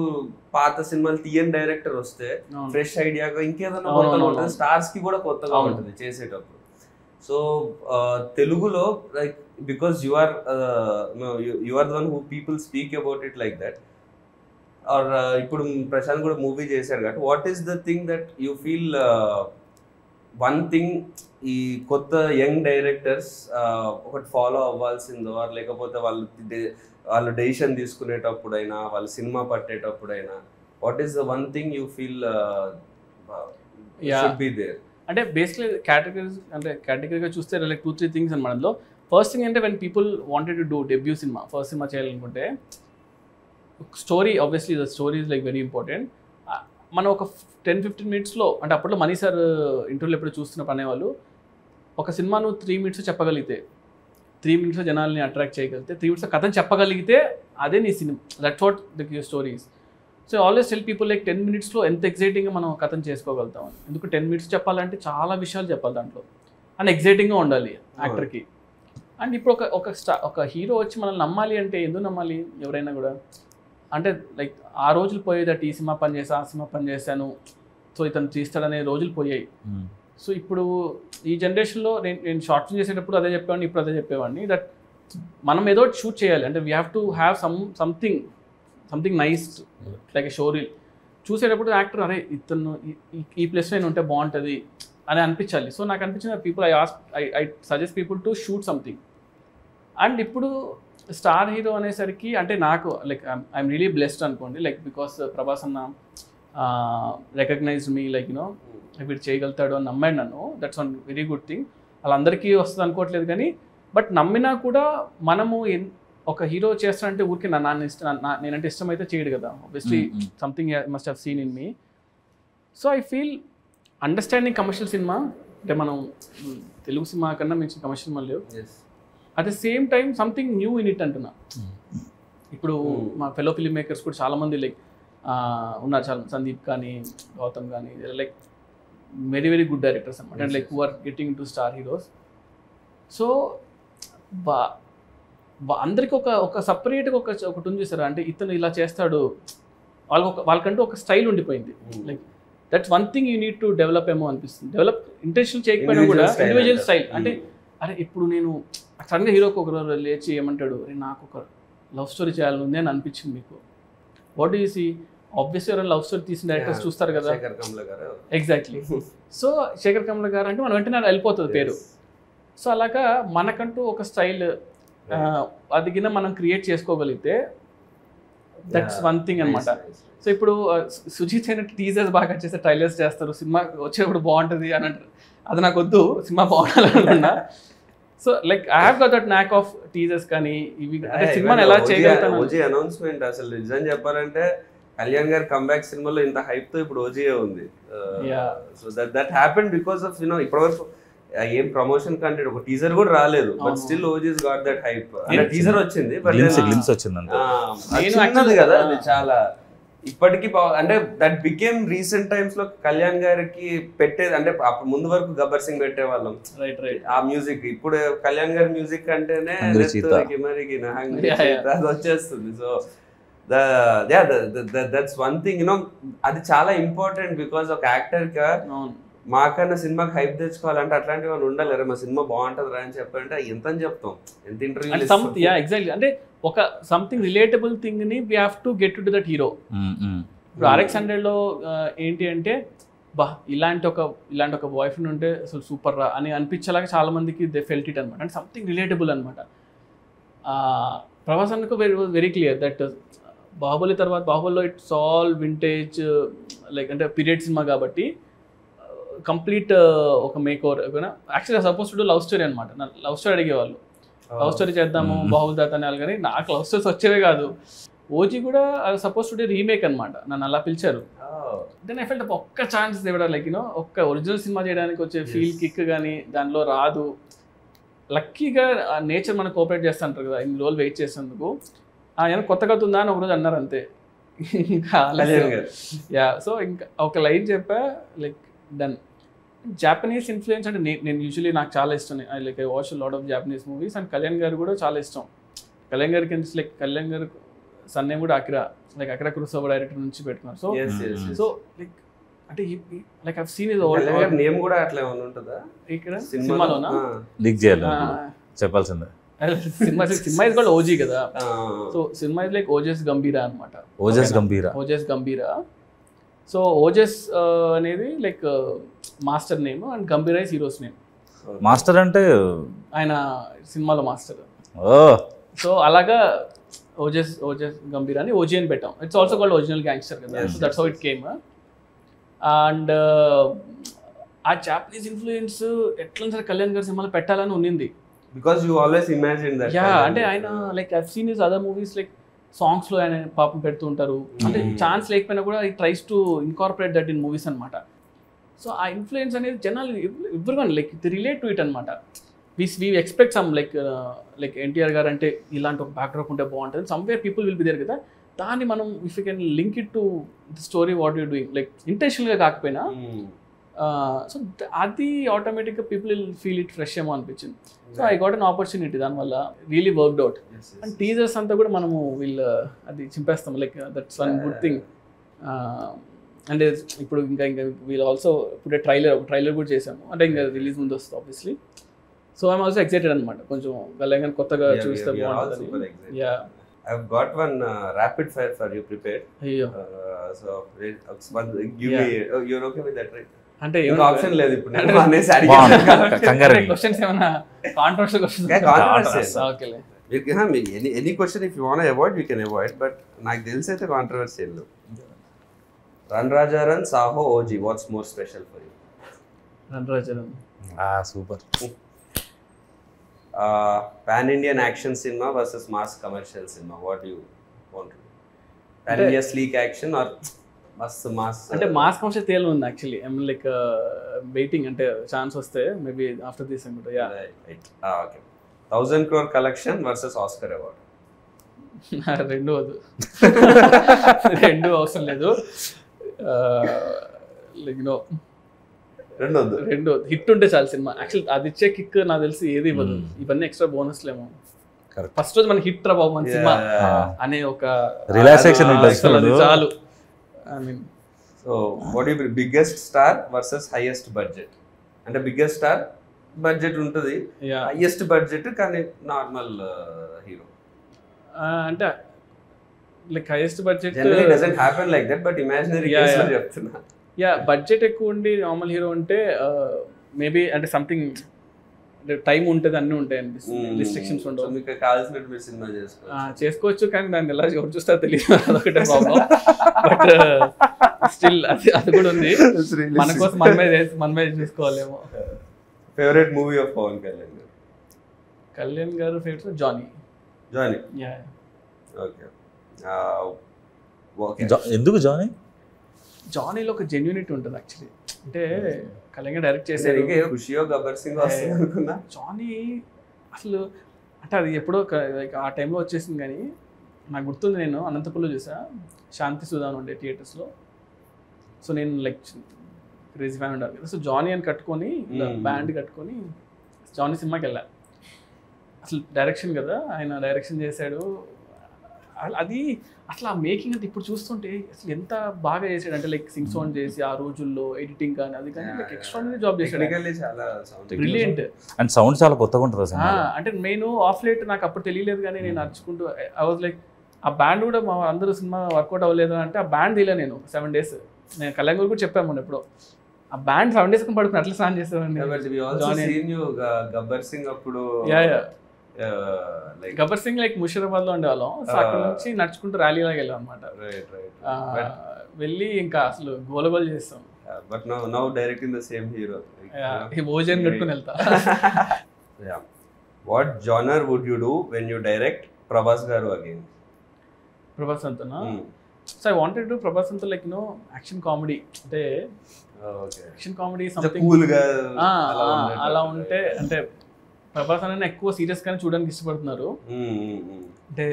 [SPEAKER 1] పాత సినిమాలు తీయని డైరెక్టర్ వస్తే ఫ్రెష్ ఐడియాగా ఇంకేదైనా
[SPEAKER 2] అవును,
[SPEAKER 1] కొత్తగా ఉంటుంది. స్టార్స్కి కూడా కొత్తగా. ఉంటుంది చేసేటప్పుడు సో తెలుగులో like because you are you are the one who people speak about it like that are ఇప్పుడు ప్రశాంత్ కూడా మూవీ చేశారు కాబట్టి what is the thing that you feel one thing ఈ కొత్త యంగ్ డైరెక్టర్స్ ఒకటి ఫాలో అవ్వాల్సిందో లేకపోతే వాళ్ళు వాళ్ళు డెసిషన్ తీసుకునేటప్పుడైనా వాళ్ళు cinema పట్టేటప్పుడైనా what is the one thing
[SPEAKER 2] you
[SPEAKER 1] feel be there
[SPEAKER 2] అంటే బేసిక్లీ కేటగిరీస్ అంటే కేటగిరీగా చూస్తే లైక్ టూ త్రీ థింగ్స్ అనమాట ఫస్ట్ థింగ్ అంటే when people wanted to do debut cinema first cinema చేయాలనుకుంటే story obviously the story is like very important మనం ఒక ten fifteen మినిట్స్లో అంటే అప్పట్లో మనీ సార్ ఇంటర్వ్యూలో ఎప్పుడు చూస్తున్న అనేవాళ్ళు ఒక సినిమా నువ్వు త్రీ మినిట్స్ చెప్పగలిగితే త్రీ మినిట్స్లో జనాల్ని అట్రాక్ట్ చేయగలిగితే త్రీ మినిట్స్ కథను చెప్పగలిగితే అదే నీ cinema that what the stories so always tell people like ten మినిట్స్లో ఎంత ఎగ్జైటింగ్గా మనం కథను చేసుకోగలుగుతాం అని. ఎందుకు టెన్ మినిట్స్ చెప్పాలంటే చాలా విషయాలు చెప్పాలి దాంట్లో. అండ్ ఎగ్జైటింగ్గా ఉండాలి యాక్టర్కి అండ్ ఇప్పుడు ఒక ఒక స్టా ఒక హీరో వచ్చి మనల్ని నమ్మాలి అంటే ఎందుకు నమ్మాలి? ఎవరైనా కూడా. అంటే లైక్ ఆ రోజులు పోయేదట ఈ సినిమా పని చేసా ఆ సినిమా పని చేశాను. సో ఇతను తీస్తాడనే రోజులు పోయాయి. సో ఇప్పుడు ఈ జనరేషన్లో నేను నేను షార్ట్ ఫిల్మ్ చేసేటప్పుడు అదే చెప్పేవాడిని ఇప్పుడు అదే చెప్పేవాడిని. దట్ మనం ఏదో షూట్ చేయాలి. అంటే we have to have some something something nice like a showreel చూసేటప్పుడు యాక్టర్ అరే ఇతను ఈ ప్లేస్లో నేను ఉంటే బాగుంటుంది అని అనిపించాలి. సో నాకు అనిపించిన people I as I I suggest people to shoot something and ఇప్పుడు స్టార్ హీరో అనేసరికి అంటే నాకు లైక్ ఐఎమ్ రియలీ బ్లెస్డ్ అనుకోండి. లైక్ బికాస్ ప్రభాస్ అన్న రికగ్నైజ్ మీ లైక్ యూనో వీడు చేయగలుగుతాడు అని నమ్మాడు నన్ను. That's one very good thing వాళ్ళందరికీ వస్తుంది అనుకోవట్లేదు కానీ బట్ నమ్మినా కూడా మనము ఒక హీరో చేస్తానంటే ఊరికే నా నాన్న ఇష్టం నేనంటే ఇష్టం అయితే చేయడు కదా.
[SPEAKER 3] Obviously.
[SPEAKER 2] Something must have seen in me so I feel understanding commercial cinema అంటే మనం మ్, తెలుగు సినిమా కన్నా మించిన కమర్షియల్ సినిమా లేవు. At the same time something new in it అంటున్నా. ఇప్పుడు
[SPEAKER 1] Hmm.
[SPEAKER 2] మా ఫెలో ఫిల్మ్ మేకర్స్ కూడా చాలా మంది లైక్ ఉన్నారు చాలా సందీప్ కానీ గౌతమ్ కానీ like very very good directors అనమాట
[SPEAKER 1] Yes,
[SPEAKER 2] like. Who are getting to star heroes so బా అందరికి ఒక ఒక సపరేట్గా ఒక ఒకటి ఉంది చూసారా అంటే ఇతను ఇలా చేస్తాడు. వాళ్ళకి ఒక వాళ్ళకంటూ ఒక స్టైల్ ఉండిపోయింది. Like that's one thing you need to develop ఏమో అనిపిస్తుంది. డెవలప్ ఇంటెన్షన్ చేయకపోయినా కూడా ఇండివిజువల్. స్టైల్. అంటే అరే ఇప్పుడు నేను సడన్గా హీరోకి ఒక రోజు లేచి ఏమంటాడు అరే నాకు ఒక లవ్ స్టోరీ చేయాలని ఉంది అని అనిపించింది మీకు. వాట్ యూ సీ ఆబ్వియస్లీ ఎవరైనా లవ్ స్టోరీ తీసిన డైరెక్టర్స్. చూస్తారు కదా.
[SPEAKER 1] శేఖర్ కమల గారు.
[SPEAKER 2] ఎగ్జాక్ట్లీ సో (laughs) శేఖర్ కమల గారు అంటే మనం వెంటనే వెళ్ళిపోతుంది పేరు. సో అలాగా మనకంటూ ఒక స్టైల్ అది కింద మనం క్రియేట్ చేసుకోగలిగితే దట్స్. వన్ థింగ్ అనమాట. సో ఇప్పుడు సుజిత్ అయినట్టు టీజర్స్ బాగా చేస్తే ట్రైలర్స్ చేస్తారు. సినిమా వచ్చేటప్పుడు బాగుంటుంది అని అంటారు. అది నాకు వద్దు. Cinema బాగుండాలనుకున్నా (laughs) so like I have got that knack of teasers కానీ ఇవి అంటే సినిమాని ఎలా చేయగలుగుతాను
[SPEAKER 1] ఓజీ అనౌన్స్మెంట్ అసలు నిజం చెప్పాలంటే కళ్యాణ్ గారి కంబ్యాక్ సినిమాలో ఇంత హైప్తో ఇప్పుడు ఓజీఏ ఉంది.
[SPEAKER 2] So
[SPEAKER 1] that that happen because of you know ఇప్పటివరకు ఏం ప్రమోషన్ కంటే ఒక టీజర్ కూడా రాలేదు but. Still OG's got that
[SPEAKER 2] hype
[SPEAKER 1] teaser వచ్చింది బట్
[SPEAKER 3] గ్లిమ్స్
[SPEAKER 2] actually-
[SPEAKER 1] కదా అది. చాలా ఇప్పటికీ అంటే దట్ బికేమ్ రీసెంట్ టైమ్స్లో కళ్యాణ్ గారికి పెట్టేది అంటే అప్పుడు ముందు వరకు గబ్బర్ సింగ్ పెట్టేవాళ్ళం.
[SPEAKER 2] రైట్ రైట్
[SPEAKER 1] ఆ మ్యూజిక్ ఇప్పుడు కళ్యాణ్ గారి మ్యూజిక్ అంటేనే
[SPEAKER 3] హంగ్రీ చీత.
[SPEAKER 1] నెత్తూరికి మరికి నా హంగ్రీ
[SPEAKER 2] Yeah, yeah.
[SPEAKER 1] చీత. అది వచ్చేస్తుంది. So that's one thing you know అది చాలా ఇంపార్టెంట్ బికాస్ ఒక
[SPEAKER 2] యాక్టర్గా
[SPEAKER 1] మాకన్నా సినిమాకి హైప్ తెచ్చుకోవాలంటే అట్లాంటివి వాళ్ళు ఉండాలి. మా సినిమా బాగుంటది రా అని చెప్పంటే ఎంత అని చెప్తాం? ఎంత ఇంటర్వ్యూ
[SPEAKER 2] ఎగ్జాక్ట్లీ అంటే ఒక something relatable థింగ్ని we have to get to that hero ఇప్పుడు ఆర్ఎక్స్ హండ్రెడ్లో ఏంటి అంటే బా ఇలాంటి ఒక ఇలాంటి ఒక బాయ్ ఫ్రెండ్ ఉంటే అసలు సూపర్ రా అని అనిపించేలాగా చాలా మందికి దే ఫెల్ట్ ఇట్ అనమాట అంటే సంథింగ్ రిలేటబుల్ అనమాట ప్రభాస్ అన్నకు very very clear that Baahubali తర్వాత బాహుబలిలో ఇట్స్ ఆల్ వింటేజ్ లైక్ అంటే పీరియడ్ సినిమా కాబట్టి కంప్లీట్ ఒక మేక్ ఓవర్ యాక్చువల్గా సపోజ్ టు లవ్ స్టోరీ అనమాట లవ్ స్టోరీ అడిగేవాళ్ళు. లవ్ స్టోరీ చేద్దాము
[SPEAKER 3] Mm.
[SPEAKER 2] బాహుబలి వాళ్ళు కానీ నాకు లవ్ స్టోరీస్ వచ్చేవే కాదు. ఓజీ కూడా సపోజ్ టు రీమేక్ అనమాట నన్ను అలా పిలిచారు. దెన్ ఐ ఫెల్ట్ ఒక్క ఛాన్స్ ఇవ్వడం లైక్ యూనో ఒక్క ఒరిజినల్ సినిమా చేయడానికి వచ్చే ఫీల్. కిక్ కానీ దానిలో రాదు. లక్కీగా నేచర్ మనకు కోఆపరేట్ చేస్తుంటారు కదా ఇన్ని రోజులు వెయిట్ చేసేందుకు ఆయన కొత్తగా ఉందా అని ఒకరోజు అన్నారు అంతే. (laughs) ఇంకా యా సో ఇంకా ఒక లైన్ చెప్పా లైక్ డన్ జాపనీస్ ఇన్ఫ్లుయెన్స్ అంటే నేను యూజువలీ నాకు చాలా ఇష్టం. I like I watch lot of Japanese movies and Kalyan garu కూడా చాలా ఇష్టం. కళ్యాణ్ గారికి లైక్ కళ్యాణ్ గారు సన్నే కూడా అకిరా లైక్ అకిరా కురుసోబా డైరెక్టర్ నుంచి పెట్టుకున్నారు so
[SPEAKER 1] Yes, yes, yes.
[SPEAKER 2] So like అంటే లైక్ ఐ సీన్ ఇస్
[SPEAKER 1] గారి నేమ్ కూడా అట్లా ఏమైనా ఉంటుందా?
[SPEAKER 2] ఇక్కడ?
[SPEAKER 1] సినిమాలో
[SPEAKER 2] సినిమాలోనా
[SPEAKER 3] లీక్ చేయాలి చెప్పాల్సిందే.
[SPEAKER 2] సినిమా సినిమా ఇస్ కూడా ఓజీ కదా. So cinema is like Ojas Gambheera అనమాట
[SPEAKER 3] ఓజస్ గంభీర
[SPEAKER 2] ఓజస్ గంభీరా సో ఓజస్ అనేది like master name and Gambheera is heroes name.
[SPEAKER 3] Master అంటే?
[SPEAKER 2] ఆయన సినిమాలో మాస్టర్.
[SPEAKER 3] ఓ.
[SPEAKER 2] సో అలాగా ఓజస్ ఓజస్ గంభీర్ అని ఓజీ అని పెట్టాం it's also called original gangster కదా so that's how it came and ఆ జాపనీస్ ఇన్ఫ్లుయెన్స్ ఎట్లా సరే కళ్యాణ్ గారి సినిమాలో పెట్టాలని ఉన్నింది.
[SPEAKER 1] Because you always imagine that
[SPEAKER 2] yeah అంటే ఆయన like I seen is other movies like సాంగ్స్లో ఆయన పాపం పెడుతూ ఉంటారు. అంటే. ఛాన్స్ లేకపోయినా కూడా ఈ tries to incorporate that in movies అనమాట సో ఆ ఇన్ఫ్లుయెన్స్ అనేది జనాలు ఎవరు కానీ like the relate to it అనమాట we we expect some like like NTR garu అంటే ఇలాంటి ఒక బ్యాక్డ్రాప్ ఉంటే బాగుంటుంది. Somewhere people will be there కదా. దాన్ని మనం if you can link it to the story what you doing like ఇంటెన్షనల్గా కాకపోయినా సో అది ఆటోమేటిక్గా people will feel it fresh ఏమో అనిపించింది. So I got an opportunity దానివల్ల really worked out and teasers అంతా కూడా మనము వీళ్ళు అది చింపేస్తాం. Like that's one good thing అంటే ఇప్పుడు ఇంకా ఇంకా వీళ్ళు ఆల్సో ఇప్పుడే ట్రైలర్ ట్రైలర్ కూడా చేసాము అంటే ఇంకా రిలీజ్ ముందు వస్తుంది obviously so I'm also excited అనమాట కొంచెం వెళ్ళగానే కొత్తగా చూస్తే బాగుంటుంది. Yeah
[SPEAKER 1] I've got one uh, rapid fire for you prepared.
[SPEAKER 2] అయ్యో
[SPEAKER 1] Uh, so it- it's one, give
[SPEAKER 2] Yeah.
[SPEAKER 1] me. Oh, you're okay with that, right?
[SPEAKER 2] అంటే
[SPEAKER 1] ఇంకా ఆప్షన్ లేదు ఇప్పుడు నేను అనేసి. అడిగాను
[SPEAKER 2] క్వశ్చన్స్ ఏమైనా కాంట్రవర్షియల్ క్వశ్చన్స్. ఓకేలే
[SPEAKER 1] me- any any question if you want to avoid, you can avoid. But నాకు తెలిసి అయితే కాంట్రవర్సీ లేదు run Raja run Saaho OG what's more special for you?
[SPEAKER 2] రణరాజన్
[SPEAKER 1] super. Pan Indian action cinema versus mass commercial cinema what you want
[SPEAKER 2] pan
[SPEAKER 1] India sleek action or మస్త్ mass?
[SPEAKER 2] అంటే mass commercial తేలు ఉంది actually I mean like waiting అంటే chance వస్తే maybe after this అనుకుంటా yeah
[SPEAKER 1] okay thousand crore collection versus Oscar award
[SPEAKER 2] రెండు వద్దు. (laughs) రెండు అవసరం లేదు. లైక్ నో
[SPEAKER 1] రెండు
[SPEAKER 2] హిట్ ఉంటే చాలు సినిమా. యాక్చువల్ అది ఇచ్చే కిక్ నాకు తెలిసి ఏది ఇవ్వదు.
[SPEAKER 3] Hmm.
[SPEAKER 2] ఇవన్నీ ఎక్స్ట్రా బోనస్లేమో
[SPEAKER 3] Correct.
[SPEAKER 2] ఫస్ట్ రోజు మనకి హిట్ రా బాబు మన సినిమా. అనే ఒక
[SPEAKER 3] రిలాక్సేషన్.
[SPEAKER 2] చాలు. I mean
[SPEAKER 1] so what you biggest star versus highest budget అంటే బిగ్గెస్ట్ స్టార్ బడ్జెట్ ఉంటుంది. హైయెస్ట్ బడ్జెట్ కానీ నార్మల్ హీరో
[SPEAKER 2] అంటే
[SPEAKER 1] like highest budget doesn't happen
[SPEAKER 2] like
[SPEAKER 1] that but
[SPEAKER 2] imaginary.
[SPEAKER 1] చెప్తున్నా.
[SPEAKER 2] యా బడ్జెట్ ఎక్కువ ఉండి నార్మల్ హీరో ఉంటే maybe అంటే something time ఉంటుంది అన్నీ ఉంటాయి అనిపిస్తుంది. రిస్ట్రిక్షన్స్
[SPEAKER 1] సో
[SPEAKER 2] ఉండవు.
[SPEAKER 1] మీకు కావాల్సినట్టు మీరు సినిమా
[SPEAKER 2] ఆ,
[SPEAKER 1] చేసుకోవచ్చు
[SPEAKER 2] చేసుకోవచ్చు కానీ దాన్ని ఎలా ఎవరు చూస్తారో తెలియదు. అదొకటే ప్రాబ్లం బట్ స్టిల్ అది అది కూడా ఉంది. మన కోసం మన మీద చేసి- మన మీద చూసుకోవాలేమో.
[SPEAKER 1] Favourite movie of Pawan
[SPEAKER 2] Kalyan garu? Kalyan garu
[SPEAKER 1] favourite
[SPEAKER 2] Johnny
[SPEAKER 1] Johnny yeah
[SPEAKER 3] okay ఎందుకు జానీ?
[SPEAKER 2] జానీలో ఒక జెన్యూనిటీ ఉంటుంది యాక్చువల్లీ అంటే కళ్యాణ్ డైరెక్ట్ చేశారు.
[SPEAKER 1] ఖుషియో గబ్బర్ సింగ్ అనుకున్నా?
[SPEAKER 2] జానీ అసలు అంటే అది ఎప్పుడో క- like ఆ టైంలో వచ్చేసింది కానీ నాకు గుర్తుంది నేను అనంతపురంలో చూసా. శాంతి సుధాన్ ఉండే థియేటర్స్లో సో నేను లైక్ క్రేజీ ఫ్యాన్ ఉండాలి కదా. సో జానీ అని కట్టుకొని
[SPEAKER 1] Hmm.
[SPEAKER 2] బ్యాండ్ కట్టుకొని జానీ సినిమాకి వెళ్ళా. అసలు డైరెక్షన్ కదా ఆయన డైరెక్షన్ చేశాడు. అది అసలు ఆ మేకింగ్ అంటే ఇప్పుడు చూస్తుంటే అసలు ఎంత బాగా చేశాడు అంటే లైక్ సింగ్ సౌండ్ చేసి ఆ రోజుల్లో ఎడిటింగ్ కానీ అది కానీ లైక్ ఎక్స్ట్రాడినరీ జాబ్ చేశాడు.
[SPEAKER 1] టెక్నికల్లీ చాలా సౌండ్
[SPEAKER 2] బ్రిలియంట్
[SPEAKER 3] అండ్ సౌండ్ చాలా కొత్తగా ఉంటుంది
[SPEAKER 2] అంటే నేను ఆఫ్ లైట్ నాకు అప్పుడు తెలియలేదు కానీ నేను నడుచుకుంటూ ఐ వాజ్ లైక్ ఆ బ్యాండ్ కూడా మా అందరూ సినిమా వర్కౌట్ అవ్వలేదు అంటే ఆ బ్యాండ్ తీలే నేను సెవెన్ డేస్ నేను కళ్యాణ్ కూడా చెప్పాను మొన్న ఎప్పుడో. ఆ బ్యాండ్ సెవెన్ డేస్ పడుకుని అట్లా స్నాన్
[SPEAKER 1] యు గబ్బర్ సింగ్ అప్పుడు
[SPEAKER 2] yeah
[SPEAKER 1] yeah
[SPEAKER 2] like Gabbar Singh like ముషీరాబాద్లో ఉండేవాళ్ళం సో అక్కడ నుంచి నడుచుకుంటూ ర్యాలీ లాగా వెళ్ళాం అనమాట
[SPEAKER 1] రైట్ రైట్
[SPEAKER 2] వెళ్ళి ఇంకా అసలు గోలగోలు చేస్తాం.
[SPEAKER 1] But now now directing the same hero
[SPEAKER 2] ఈ భోజనం కట్టుకుని వెళ్తా. (laughs)
[SPEAKER 1] What genre would you do when you direct Prabhas గారు again?
[SPEAKER 2] Prabhas అంతనా. So I wanted to Prabhas అంతా లైక్ నో యాక్షన్ కామెడీ అంటే
[SPEAKER 1] ఓకే
[SPEAKER 2] యాక్షన్ కామెడీ సంథింగ్.
[SPEAKER 1] అలా
[SPEAKER 2] ఉంటే అంటే ప్రభాస్ అన్న ఎక్కువ సీరియస్ గానే చూడడానికి ఇష్టపడుతున్నారు. అంటే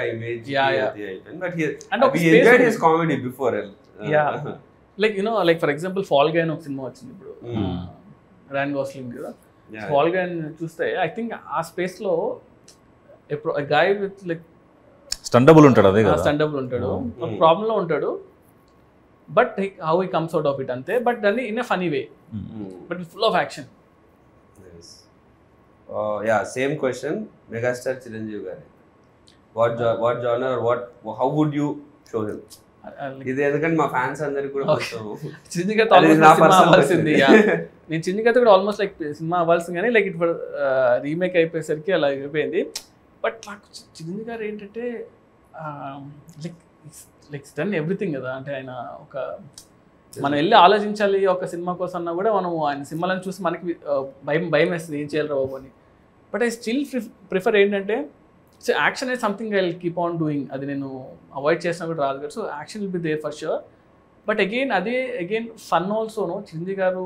[SPEAKER 1] అయిపోయింది. but he
[SPEAKER 2] And ఒక
[SPEAKER 1] we
[SPEAKER 2] space
[SPEAKER 1] enjoyed
[SPEAKER 2] ఉంది.
[SPEAKER 1] his comedy before uh,
[SPEAKER 2] Yeah. Like like for example Fall Guy అని ఒక సినిమా వచ్చింది ఇప్పుడు. ర్యాన్ గోస్లింగ్ కదా. ఫాల్ గై చూస్తే ఐ థింక్ ఆ స్పేస్లో ఎప్పుడు గాయ విత్ లైక్
[SPEAKER 3] స్టండబుల్ ఉంటాడు అదే కదా
[SPEAKER 2] స్టాండబుల్ ఉంటాడు. ప్రాబ్లం లో ఉంటాడు but how he comes out of it అంతే బట్ దాన్ని in a
[SPEAKER 1] funny
[SPEAKER 2] way. But full of
[SPEAKER 1] action. Uh, yeah, same question. Megastar Chiranjeev గారి. What what genre what how would you show him ఇది ఎందుకంటే మా fans అందరికి కూడా personal
[SPEAKER 2] అవ్వాల్సింది. నేను చిన్నగత కూడా ఆల్మోస్ట్ లైక్ సినిమా అవ్వాల్సింది కానీ లైక్ ఇప్పుడు రీమేక్ అయిపోయేసరికి అలా అయిపోయింది. బట్ నాకు చిరంజీవి గారు ఏంటంటే లైక్ లైక్ డన్ ఎవ్రీథింగ్ కదా. అంటే ఆయన ఒక మనం వెళ్ళి ఆలోచించాలి ఒక సినిమా కోసం అన్నా కూడా మనం ఆయన సినిమాలను చూసి మనకి ఆ, భయం భయం వేస్తుంది. ఏం చేయాలి బాబు అని బట్ ఐ స్టిల్ ప్రిఫర్ ఏంటంటే సో యాక్షన్ అనేది something I keep on doing అది నేను అవాయిడ్ చేసినా కూడా రాదు కదా. So action will be there for sure but again అదే again fun ఆల్సోను Chiranjeevi garu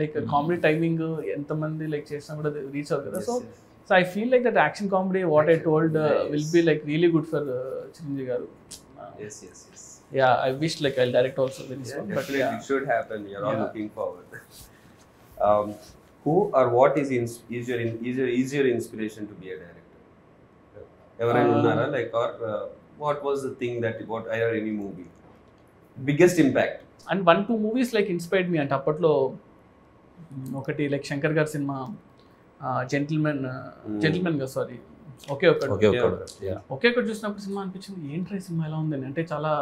[SPEAKER 2] like comedy timing ఎంతమంది లైక్ చేసినా కూడా రీచ్ అవుతుంది కదా. So so I feel like that action comedy what I told will
[SPEAKER 1] be like really
[SPEAKER 2] good for Chiranjeevi garu. Yeah I wish like
[SPEAKER 1] I
[SPEAKER 2] direct also
[SPEAKER 1] but it should happen. You're all
[SPEAKER 2] Yeah. (laughs)
[SPEAKER 1] um, ins- is your in- is your is your inspiration to be a director? ఎవరైనా
[SPEAKER 2] Uh,
[SPEAKER 1] ఉన్నారా? Like or what was the thing that what I are any movie biggest impact
[SPEAKER 2] and one two movies like inspired me అంటే అప్పట్లో ఒకటి like Shankar గారి cinema gentlemen Gentleman కదా sorry ఒకే ఒకటి.
[SPEAKER 3] Okay okay Yeah.
[SPEAKER 2] ఒకే ఒకటి చూసినప్పుడు సినిమా అనిపించింది. ఏంట్రా ఈ సినిమా ఎలా ఉందని? అంటే చాలా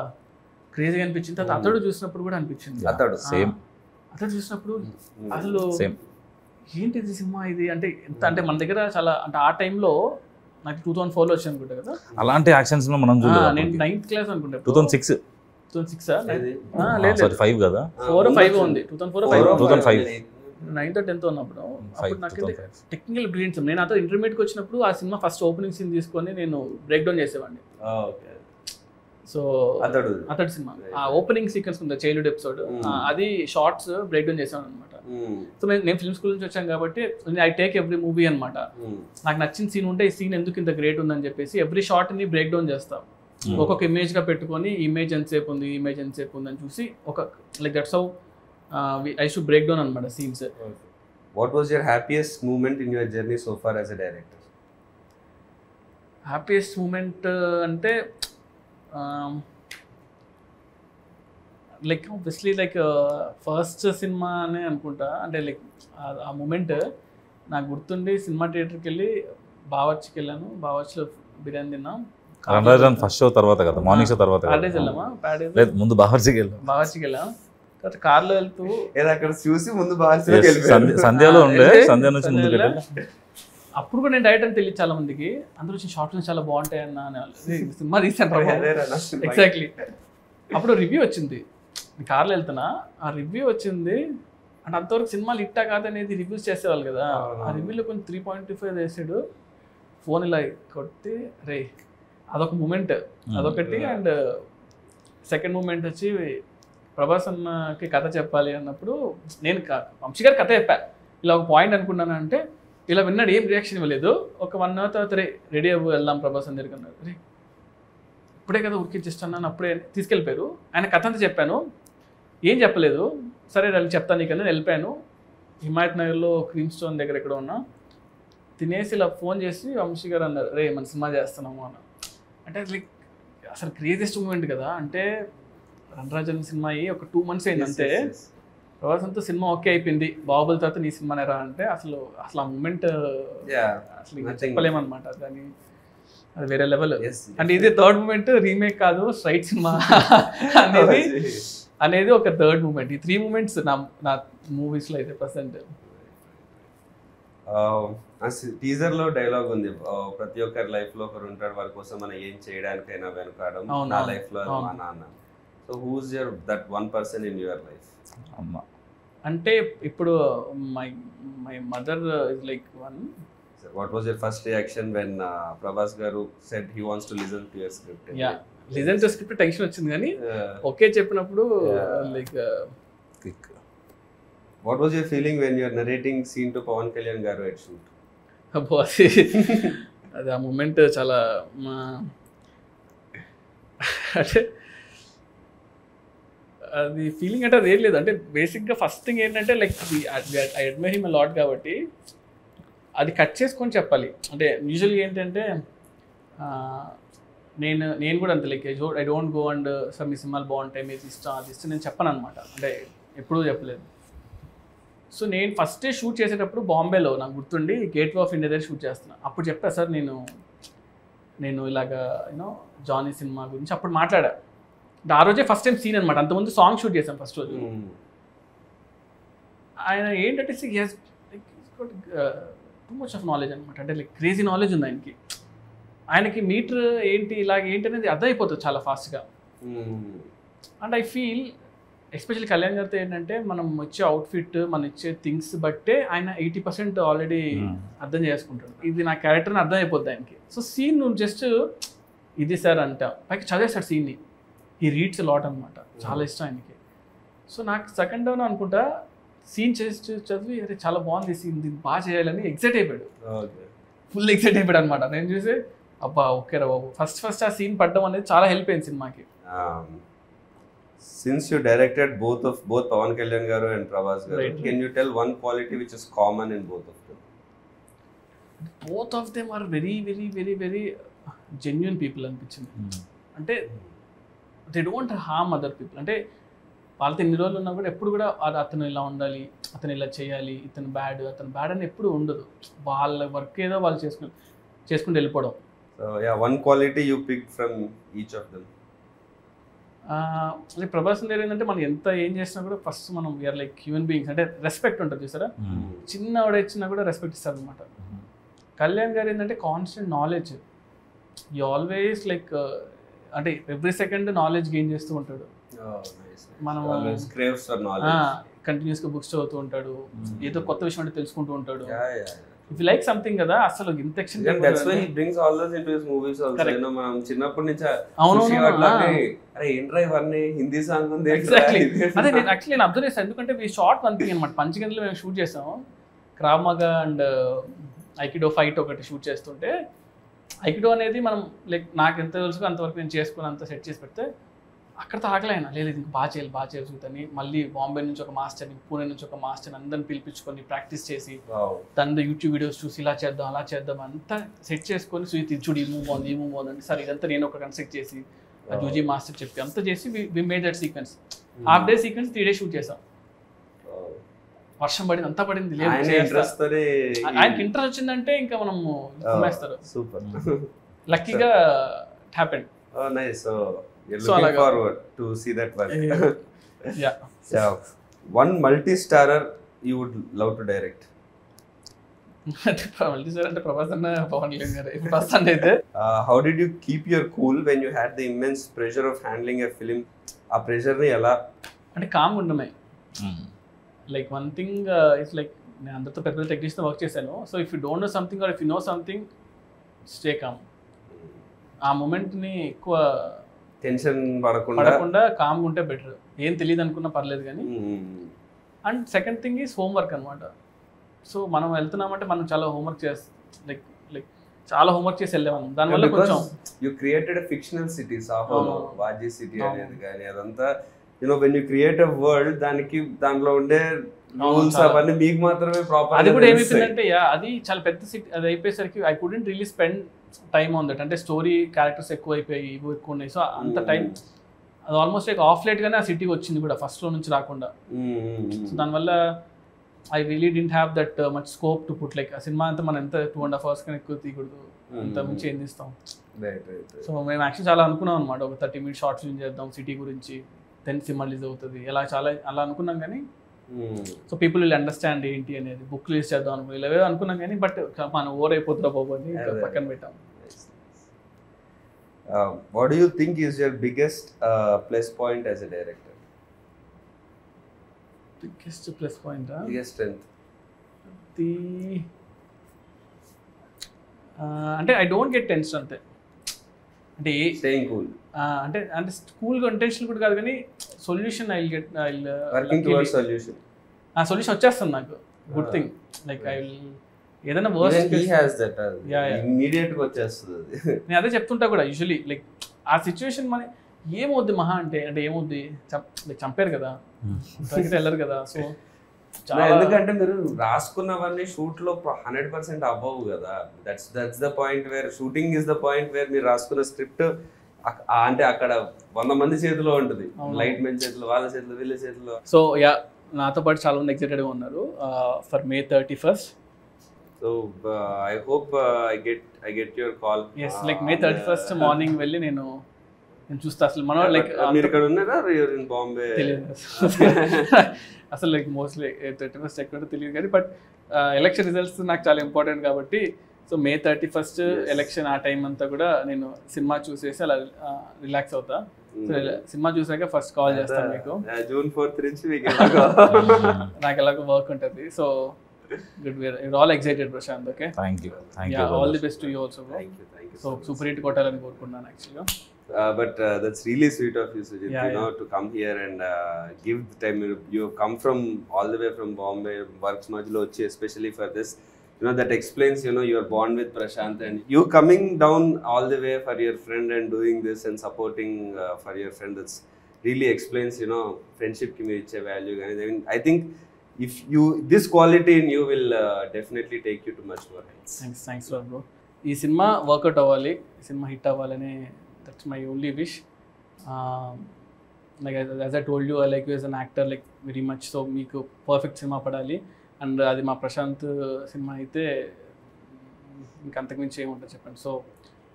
[SPEAKER 2] క్రేజీగా అనిపించింది. తర్వాత అతడు చూసినప్పుడు కూడా అనిపించింది.
[SPEAKER 1] అతడు
[SPEAKER 3] Same.
[SPEAKER 2] ఆ, అతడు చూసినప్పుడు అసలు
[SPEAKER 3] సేమ్
[SPEAKER 2] ఏంటి ఇది సినిమా ఇది? అంటే ఎంత అంటే మన దగ్గర చాలా అంటే ఆ టైంలో నాకు టూ థౌసండ్ ఫోర్లో వచ్చి అనుకుంటా కదా.
[SPEAKER 3] అలాంటి యాక్షన్స్ మనం
[SPEAKER 2] ఆ,
[SPEAKER 3] చూడలేదు
[SPEAKER 2] నేను నైన్త్ క్లాస్ అనుకుంటా
[SPEAKER 3] two thousand six.
[SPEAKER 2] Two thousand six లేదు
[SPEAKER 3] సారీ ఫైవ్ కదా?
[SPEAKER 2] ఫోర్ ఫైవ్ ఉంది. Two thousand four five
[SPEAKER 3] 2005.
[SPEAKER 2] Ninth tenth ఉన్నప్పుడు.
[SPEAKER 3] ఫైవ్
[SPEAKER 2] అప్పుడు
[SPEAKER 3] టూ
[SPEAKER 2] నాకు టెక్నికల్ బ్రిలియన్స్ నేను అతను ఇంటర్మీడియట్కి వచ్చినప్పుడు ఆ సినిమా ఫస్ట్ ఓపెనింగ్ సీన్ తీసుకొని నేను బ్రేక్ డౌన్ చేసేవాడిని
[SPEAKER 1] ఓకే.
[SPEAKER 2] సో
[SPEAKER 1] అతడు.
[SPEAKER 2] అతడి సినిమా. ఆ ఓపెనింగ్ సీక్వెన్స్ ఉంది చైల్డ్హుడ్ ఎపిసోడ్
[SPEAKER 1] Mm.
[SPEAKER 2] అది షార్ట్స్ బ్రేక్ డౌన్ చేసాను అనమాట సో నేను ఫిల్మ్ స్కూల్ నుంచి వచ్చాను కాబట్టి ఐ టేక్ ఎవ్రీ మూవీ అనమాట నాకు నచ్చిన సీన్ ఉంటే ఈ సీన్ ఎందుకు ఇంత గ్రేట్ ఉందని చెప్పేసి ఎవ్రీ షార్ట్ని బ్రేక్ డౌన్ చేస్తాం.
[SPEAKER 3] Mm.
[SPEAKER 2] ఒక్కొక్క ఇమేజ్గా పెట్టుకొని ఇమేజ్ ఎంతసేపు ఉంది ఇమేజ్ ఎంతసేపు ఉంది అని చూసి ఒక like that's how I should break down అనమాట
[SPEAKER 1] scenes. What was your happiest moment in your journey so far as a director?
[SPEAKER 2] Happiest moment అంటే like obviously like first cinema అనే అనుకుంటా. అంటే లైక్ ఆ మూమెంట్ నాకు గుర్తుండి సినిమా థియేటర్కి వెళ్ళి బావర్చికి వెళ్ళాను బావర్చిలో బిర్యానీ తిన్నాం.
[SPEAKER 3] రణరాజన్ ఫస్ట్ షో తర్వాత కదా? మార్నింగ్ షో తర్వాత.
[SPEAKER 2] ప్యాడేజ్ వెళ్ళామా? ప్యాడేజ్
[SPEAKER 3] లేదు ముందు బావర్చికి వెళ్ళాం
[SPEAKER 2] బావర్చికి వెళ్ళాం తర్వాత కార్లో వెళ్తూ
[SPEAKER 1] ఏదో అక్కడ చూసి ముందు
[SPEAKER 3] సంధ్య- సంధ్యలో ఉండే సంధ్య నుంచి ముందుకు వెళ్ళి
[SPEAKER 2] అప్పుడు కూడా నేను డైరెక్ట్ అని తెలియదు చాలా మందికి అందరూ వచ్చి షార్ట్ ఫిల్మ్స్ చాలా బాగుంటాయి అన్న అనేవాళ్ళు. "ఏ, సినిమా రీసెంట్ ఎగ్జాక్ట్లీ అప్పుడు రివ్యూ వచ్చింది. కార్లో వెళ్తున్నా. ఆ రివ్యూ వచ్చింది. అంటే అంతవరకు సినిమాలు ఇట్టా కాదనేది రివ్యూస్ చేసేవాళ్ళు కదా. ఆ రివ్యూలో కొంచెం త్రీ పాయింట్ ఫైవ్ వేసాడు. ఫోన్ ఇలా కొట్టి రే అదొక మూమెంట్ అదొకటి అండ్ సెకండ్ మూమెంట్ వచ్చి ప్రభాస్ అన్నకి కథ చెప్పాలి అన్నప్పుడు నేను వంశీ గారి కథ చెప్పా. ఇలా ఒక పాయింట్ అనుకున్నాను అంటే ఇలా విన్నాడు ఏం రియాక్షన్ ఇవ్వలేదు. ఒక వన్ అవర్ తర్వాత రే రెడీ అవ్వు వెళ్దాం ప్రభాస్ అని అన్నారు రే ఇప్పుడే కదా ఉరికిచ్చిస్తున్నాను అప్పుడే తీసుకెళ్ళిపోయారు. ఆయన కథ అంతా చెప్పాను. ఏం చెప్పలేదు. సరే వెళ్ళి చెప్తాను నీకన్నా వెళ్ళిపోయాను. హిమాయత్ నగర్లో క్రీమ్ స్టోన్ దగ్గర ఎక్కడ ఉన్నా. తినేసి ఇలా ఫోన్ చేసి వంశీ గారు అన్నారు రే మన సినిమా చేస్తున్నాము అన్న అంటే లైక్ అసలు క్రేజియస్ట్ మూమెంట్ కదా. అంటే రణరాజన్ సినిమా అయ్యి ఒక టూ మంత్స్ అయింది అంతే. ప్రభాస్ అంతా సినిమా ఓకే అయిపోయింది. బాహుబలి తర్వాత నీ సినిమానే రా అంటే అసలు అసలు ఆ మూమెంట్ అసలు. చెప్పలేమన్నమాట. దాని అది వేరే లెవెల్ అంటే ఇది థర్డ్ మూమెంట్ రీమేక్ కాదు స్ట్రైట్ సినిమా. (laughs) అనేది అనేది ఒక థర్డ్ మూమెంట్ ఈ త్రీ మూమెంట్స్ నా నా మూవీస్లో అయితే ప్రజెంట్
[SPEAKER 1] టీజర్లో డైలాగ్ ఉంది. Uh, ప్రతి ఒక్కరి లైఫ్లో ఒకరు ఉంటాడు వారి కోసం మనం ఏం చేయడానికైనా వెనకాడం నా
[SPEAKER 2] లైఫ్లో.
[SPEAKER 1] మా నాన్న. So who's your that one person in your life
[SPEAKER 3] అమ్మ.
[SPEAKER 2] అంటే ఇప్పుడు my my mother is like one
[SPEAKER 1] what was your first reaction when Prabhas garu said he wants to listen to your script
[SPEAKER 2] yeah listen to script tension వచ్చింది కానీ okay చెప్పినప్పుడు. Like
[SPEAKER 3] kick
[SPEAKER 1] what was your feeling when you're narrating scene to Pawan Kalyan garu at shoot
[SPEAKER 2] అబ్బో అది అది ఆ moment చాలా మా అంటే అది ఫీలింగ్ అంటే అది ఏం లేదు. అంటే బేసిక్గా ఫస్ట్ థింగ్ ఏంటంటే like I admire him lot కాబట్టి అది కట్ చేసుకొని చెప్పాలి. అంటే యూజువల్గా ఏంటంటే నేను నేను కూడా అంత. Like I don't go and sir మీ సినిమాలు బాగుంటాయి మీరు ఇష్టం అది ఇష్టం నేను చెప్పను అనమాట అంటే ఎప్పుడూ చెప్పలేదు. సో నేను ఫస్ట్ షూట్ చేసేటప్పుడు బాంబేలో నాకు గుర్తుండి గేట్ ఆఫ్ ఇండియా దగ్గర షూట్ చేస్తున్నాను అప్పుడు చెప్పా సార్ నేను నేను ఇలాగా యూనో జానీ సినిమా గురించి అప్పుడు మాట్లాడా. ఆ రోజే ఫస్ట్ టైం సీన్ అనమాట అంతకుముందు సాంగ్ షూట్ చేశాం ఫస్ట్ రోజు. ఆయన ఏంటంటే టూ మచ్ ఆఫ్ నాలెడ్జ్ అనమాట అంటే లైక్ క్రేజీ నాలెడ్జ్ ఉంది ఆయనకి. ఆయనకి మీటర్ ఏంటి ఇలాగ ఏంటి అనేది అర్థమైపోతుంది చాలా ఫాస్ట్గా and I feel especially Kalyan గారితో ఏంటంటే మనం వచ్చే అవుట్ఫిట్ మనం ఇచ్చే థింగ్స్ బట్టే ఆయన ఎయిటీ పర్సెంట్ ఆల్రెడీ. అర్థం చేసుకుంటాడు. ఇది నా క్యారెక్టర్ అర్థం అయిపోద్ది ఆయనకి. సో సీన్ నువ్వు జస్ట్ ఇది సార్ అంట. పైకి చదివేస్తాడు సీన్ని ఈ రీడ్స్ లాట్ అనమాట చాలా ఇష్టం ఆయనకి. సో నాకు సెకండ్ డౌన్ అనుకుంటా సీన్ చేసి చదివి అరే చాలా బాగుంది సీన్ దీన్ని బాగా చేయాలని ఎక్సైట్ అయిపోయాడు. ఫుల్ ఎక్సైట్ అయిపోయాడు అనమాట నేను చూసి అబ్బా ఓకే రా బాబు. ఫస్ట్ ఫస్ట్ ఆ సీన్ పడడం అనేది చాలా హెల్ప్ అయింది సినిమాకి.
[SPEAKER 1] Since you directed both of both Pawan Kalyan garu and Prabhas
[SPEAKER 2] garu.
[SPEAKER 1] Can you tell one quality which is common in both of them
[SPEAKER 2] both of them are very very very very genuine people అనిపించింది. అంటే they don't harm other people అంటే వాళ్ళతో ఎన్ని రోజులు ఉన్నా కూడా ఎప్పుడు కూడా "ఆ, అతను ఇలా ఉండాలి అతను ఇలా చేయాలి ఇతను బ్యాడ్ అతను బ్యాడ్ అని ఎప్పుడు ఉండదు. వాళ్ళ వర్క్ ఏదో వాళ్ళు చేసుకుని చేసుకుంటూ వెళ్ళిపోవడం.
[SPEAKER 1] Yeah one quality you pick from each of
[SPEAKER 2] them అంటే ప్రభాస్ దగ్గర ఏంటంటే మనం ఎంత ఏం చేసినా కూడా ఫస్ట్ మనం వీఆర్ లైక్ హ్యూమన్ బీయింగ్స్ అంటే రెస్పెక్ట్ ఉంటుంది చూసారా? చిన్న ఆవిడ ఇచ్చినా కూడా రెస్పెక్ట్ ఇస్తారు అనమాట కళ్యాణ్ గారు ఏంటంటే కాన్స్టెంట్ నాలెడ్జ్ ఈ ఆల్వేస్ లైక్ అంటే ఎవ్రీ సెకండ్ నాలెడ్జ్ గెయిన్ చేస్తూ ఉంటాడు. మనం
[SPEAKER 1] క్రేవ్స్ ఫర్ నాలెడ్జ్
[SPEAKER 2] కంటిన్యూస్గా బుక్స్ చదువుతూ ఉంటాడు.
[SPEAKER 3] Mm.
[SPEAKER 2] ఏదో కొత్త విషయం అంటే తెలుసుకుంటూ ఉంటాడు. ఇఫ్ లైక్ సంథింగ్ కదా అసలు ఇంత
[SPEAKER 1] మనం చిన్నప్పటి నుంచి
[SPEAKER 2] అవును.
[SPEAKER 1] అరే ఏంట్రా ఇవన్నీ? హిందీ సాంగ్ ఉంది
[SPEAKER 2] ఎగ్జాక్ట్లీ? అదే నేను యాక్చువల్లీ నేను అబ్జర్వ్ ఎందుకంటే ఈ షార్ట్ వన్ థింగ్ అనమాట పంచగంటలో మేము షూట్ చేసాము క్రామగా అండ్ ఐకిడో ఫైట్ ఒకటి షూట్ చేస్తుంటే ఐకిడో అనేది మనం లైక్ నాకు ఎంత తెలుసు అంతవరకు నేను చేసుకుని అంత సెట్ చేసి పెడితే అక్కడ తాగలేనా లేదు ఇది ఇంకా బాగా చేయాలి బాగా చేయాల్సి ఉంటుందని మళ్ళీ బాంబే నుంచి ఒక మాస్టర్ని పూణే నుంచి ఒక మాస్టర్ని అందరిని పిలిపించుకొని ప్రాక్టీస్ చేసి. తన యూట్యూబ్ వీడియోస్ చూసి ఇలా చేద్దాం అలా చేద్దాం అంతా సెట్ చేసుకొని సో ఇది చూడు ఈ మూవ్ బాగుంది ఈ మూవ్ బాగుంది అంటే సార్ ఇదంతా నేను ఒక కన్స్ట్రక్ట్ చేసి ఆ జూజీ మాస్టర్ చెప్పి అంతా చేసి we made that sequence half day sequence three days shoot చేసాం. వర్షం పడింది అంతా పడింది ఆయనకి ఇంట్రెస్ట్ వచ్చిందంటే ఇంకా మనం అమ్మేస్తారు
[SPEAKER 1] సూపర్
[SPEAKER 2] లక్కీగా
[SPEAKER 1] happen one multi starer you would love to direct how did keep your cool when you had the immense pressure uh (laughs) (laughs) (laughs) ప్రెషర్ని ఎలా
[SPEAKER 2] అంటే calm ఉండమే. Like one thing it's like నేను అందరితో పెద్ద పెద్ద టెక్నీషియన్ వర్క్ చేశాను so if you don't know something or if you know something stay calm ఆ మూమెంట్ని ఎక్కువ
[SPEAKER 1] టెన్షన్ పడకుండా
[SPEAKER 2] పడకుండా కామ్గా ఉంటే బెటర్ ఏం తెలియదు అనుకున్నా పర్లేదు కానీ. And second thing is homework అనమాట సో మనం వెళ్తున్నామంటే మనం చాలా హోంవర్క్ చేస్తాం లైక్ లైక్ చాలా హోంవర్క్ చేసి వెళ్ళాము దానివల్ల కొంచెం
[SPEAKER 1] యూ క్రియేటెడ్ ఫిక్షనల్ సిటీ
[SPEAKER 2] అవును.
[SPEAKER 1] వాజీ సిటీ. అనేది కానీ అదంతా you know when you create a world దానికి దాంట్లో ఉండే రూల్స్. అవన్నీ మీకు మాత్రమే ప్రాపర్
[SPEAKER 2] అది కూడా ఏమైపోయిందంటే అది చాలా పెద్ద సిటీ అది అయిపోయేసరికి I couldn't really spend time on that అంటే స్టోరీ క్యారెక్టర్స్ ఎక్కువ అయిపోయి ఇవి ఎక్కువ ఉన్నాయి. సో అంత టైం అది ఆల్మోస్ట్ లైక్ ఆఫ్ లైట్ గానే ఆ సిటీకి వచ్చింది కూడా ఫస్ట్లో నుంచి రాకుండా. సో దానివల్ల I really didn't have that much scope to put like ఆ సినిమా అంతా మనం ఎంత టూ అండ్ హాఫ్ అవర్స్ కన్నా ఎక్కువ తీయకూడదు. అంత మించి ఏం తీస్తాం సో మేము యాక్చువల్లీ చాలా అనుకున్నాం అనమాట ఒక థర్టీ మినిట్స్ షార్ట్ ఫిల్మ్ చేద్దాం సిటీ గురించి. సినిమా రిలీజ్ అవుతుంది. ఇలా చాలా అలా అనుకున్నాం కానీ సో పీపుల్ విల్ అండర్స్టాండ్ ఏంటి అనేది. బుక్ రిలీజ్ చేద్దాం అనుకుని ఇలా అనుకున్నాం కానీ బట్ మనం ఓవర్ అయిపోతున్నా బాబు అని. పక్కన పెట్టాం.
[SPEAKER 1] What you think is your biggest plus point as a director
[SPEAKER 2] biggest plus point
[SPEAKER 1] biggest strength
[SPEAKER 2] the అంటే ఐ డోంట్ గెట్ టెన్షన్ అంతే. అంటే
[SPEAKER 1] స్టేయింగ్ కూల్
[SPEAKER 2] అంటే అంటే స్కూల్ ఇంటెన్షన్ కూడా కాదు కానీ solution I get I
[SPEAKER 1] working towards solution
[SPEAKER 2] ఆ solution వచ్చేస్తుంది నాకు.
[SPEAKER 1] Good.
[SPEAKER 2] Thing like I will ఏదైనా వర్స్ట్
[SPEAKER 1] హీ హ్యాస్ దట్. ఇమీడియట్గా వచ్చేస్తుంది అది. (laughs)
[SPEAKER 2] నేను అదే చెప్తుంటా కూడా యూజువలీ లైక్ ఆ సిచ్యువేషన్ మన ఏమవుద్ది మహా అంటే అంటే ఏమవుద్ది? చంపారు కదా. తగ్గితే వెళ్ళరు కదా. సో (laughs) చాలా
[SPEAKER 1] ఎందుకంటే మీరు రాసుకున్నవన్నీ షూట్లో హండ్రెడ్ పర్సెంట్ అవ్వవు కదా. That's that's the point where shooting is the point where మీరు రాసుకున్న స్క్రిప్ట్ అంటే అక్కడ వంద మంది చేతిలో ఉంటుంది. లైట్ మెన్ చేతిలో వాళ్ళ చేతిలో వీళ్ళ చేతిలో.
[SPEAKER 2] సో యా నాతో పాటు చాలా మంది ఎక్సైటెడ్గా ఉన్నారు. For May thirty first
[SPEAKER 1] so I hope I get I get your call
[SPEAKER 2] yes like May thirty first morning వెళ్ళి నేను నేను చూస్తా. అసలు మనం లైక్
[SPEAKER 1] మీరు ఇక్కడ ఉన్నారా? ఇన్ బాంబే (laughs) (laughs)
[SPEAKER 2] అసలు లైక్ మోస్ట్లీ థర్టీ ఫస్ట్ ఎక్కడ తెలియదు కానీ బట్ ఎలక్షన్ రిజల్ట్స్ నాకు చాలా ఇంపార్టెంట్ కాబట్టి so May thirty
[SPEAKER 1] first.
[SPEAKER 2] Election ఆ టైం అంతా కూడా నేను సినిమా చూసేసి అలా రిలాక్స్ అవుతా. సో సినిమా చూసాక ఫస్ట్ కాల్ చేస్తాను మీకు.
[SPEAKER 1] జూన్ ఫోర్త్ నుంచి మీకు (laughs)
[SPEAKER 2] నాకు ఎలాగో వర్క్ ఉంటుంది. So good
[SPEAKER 3] we're all excited
[SPEAKER 2] Prashanth okay thank
[SPEAKER 3] you
[SPEAKER 2] thank you all
[SPEAKER 1] the best you also
[SPEAKER 2] so super hit కొట్టాలని కోరుకున్నాను యాక్చువల్గా
[SPEAKER 1] Uh, but uh, that's really sweet of you, Sujit,
[SPEAKER 2] Yeah,
[SPEAKER 1] you know, to come here and uh, give the time. You, you have come from all the way from Bombay, works Majlochi, especially for this. You know, that explains, you know, your bond with Prashant and you coming down all the way for your friend and doing this and supporting uh, for your friend. That's really explains, you know, friendship ki meer iche value. And I, mean, I think if you, this quality in you will uh, definitely take you to much more heights.
[SPEAKER 2] Thanks thanks lot bro ఈ cinema work out అవ్వాలి ఈ cinema hit అవ్వాలని that's my only wish like as I told you I like you as an actor like very much so మీకు perfect cinema పడాలి and అది మా Prashanth cinema అయితే ఇంకా అంతకుమించి ఏముంటుంది చెప్పండి. So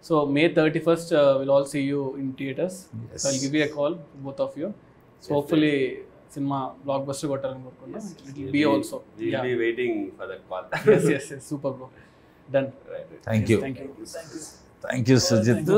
[SPEAKER 2] so May thirty first will all see you in theatres so I give you a call both of you so hopefully cinema blockbuster కొట్టాలని కోరుకున్నాం it
[SPEAKER 1] will be also waiting for that call.
[SPEAKER 2] Yes yes yes super bro done
[SPEAKER 1] Right.
[SPEAKER 3] Thank you
[SPEAKER 2] thank you
[SPEAKER 3] thank you Sujeeth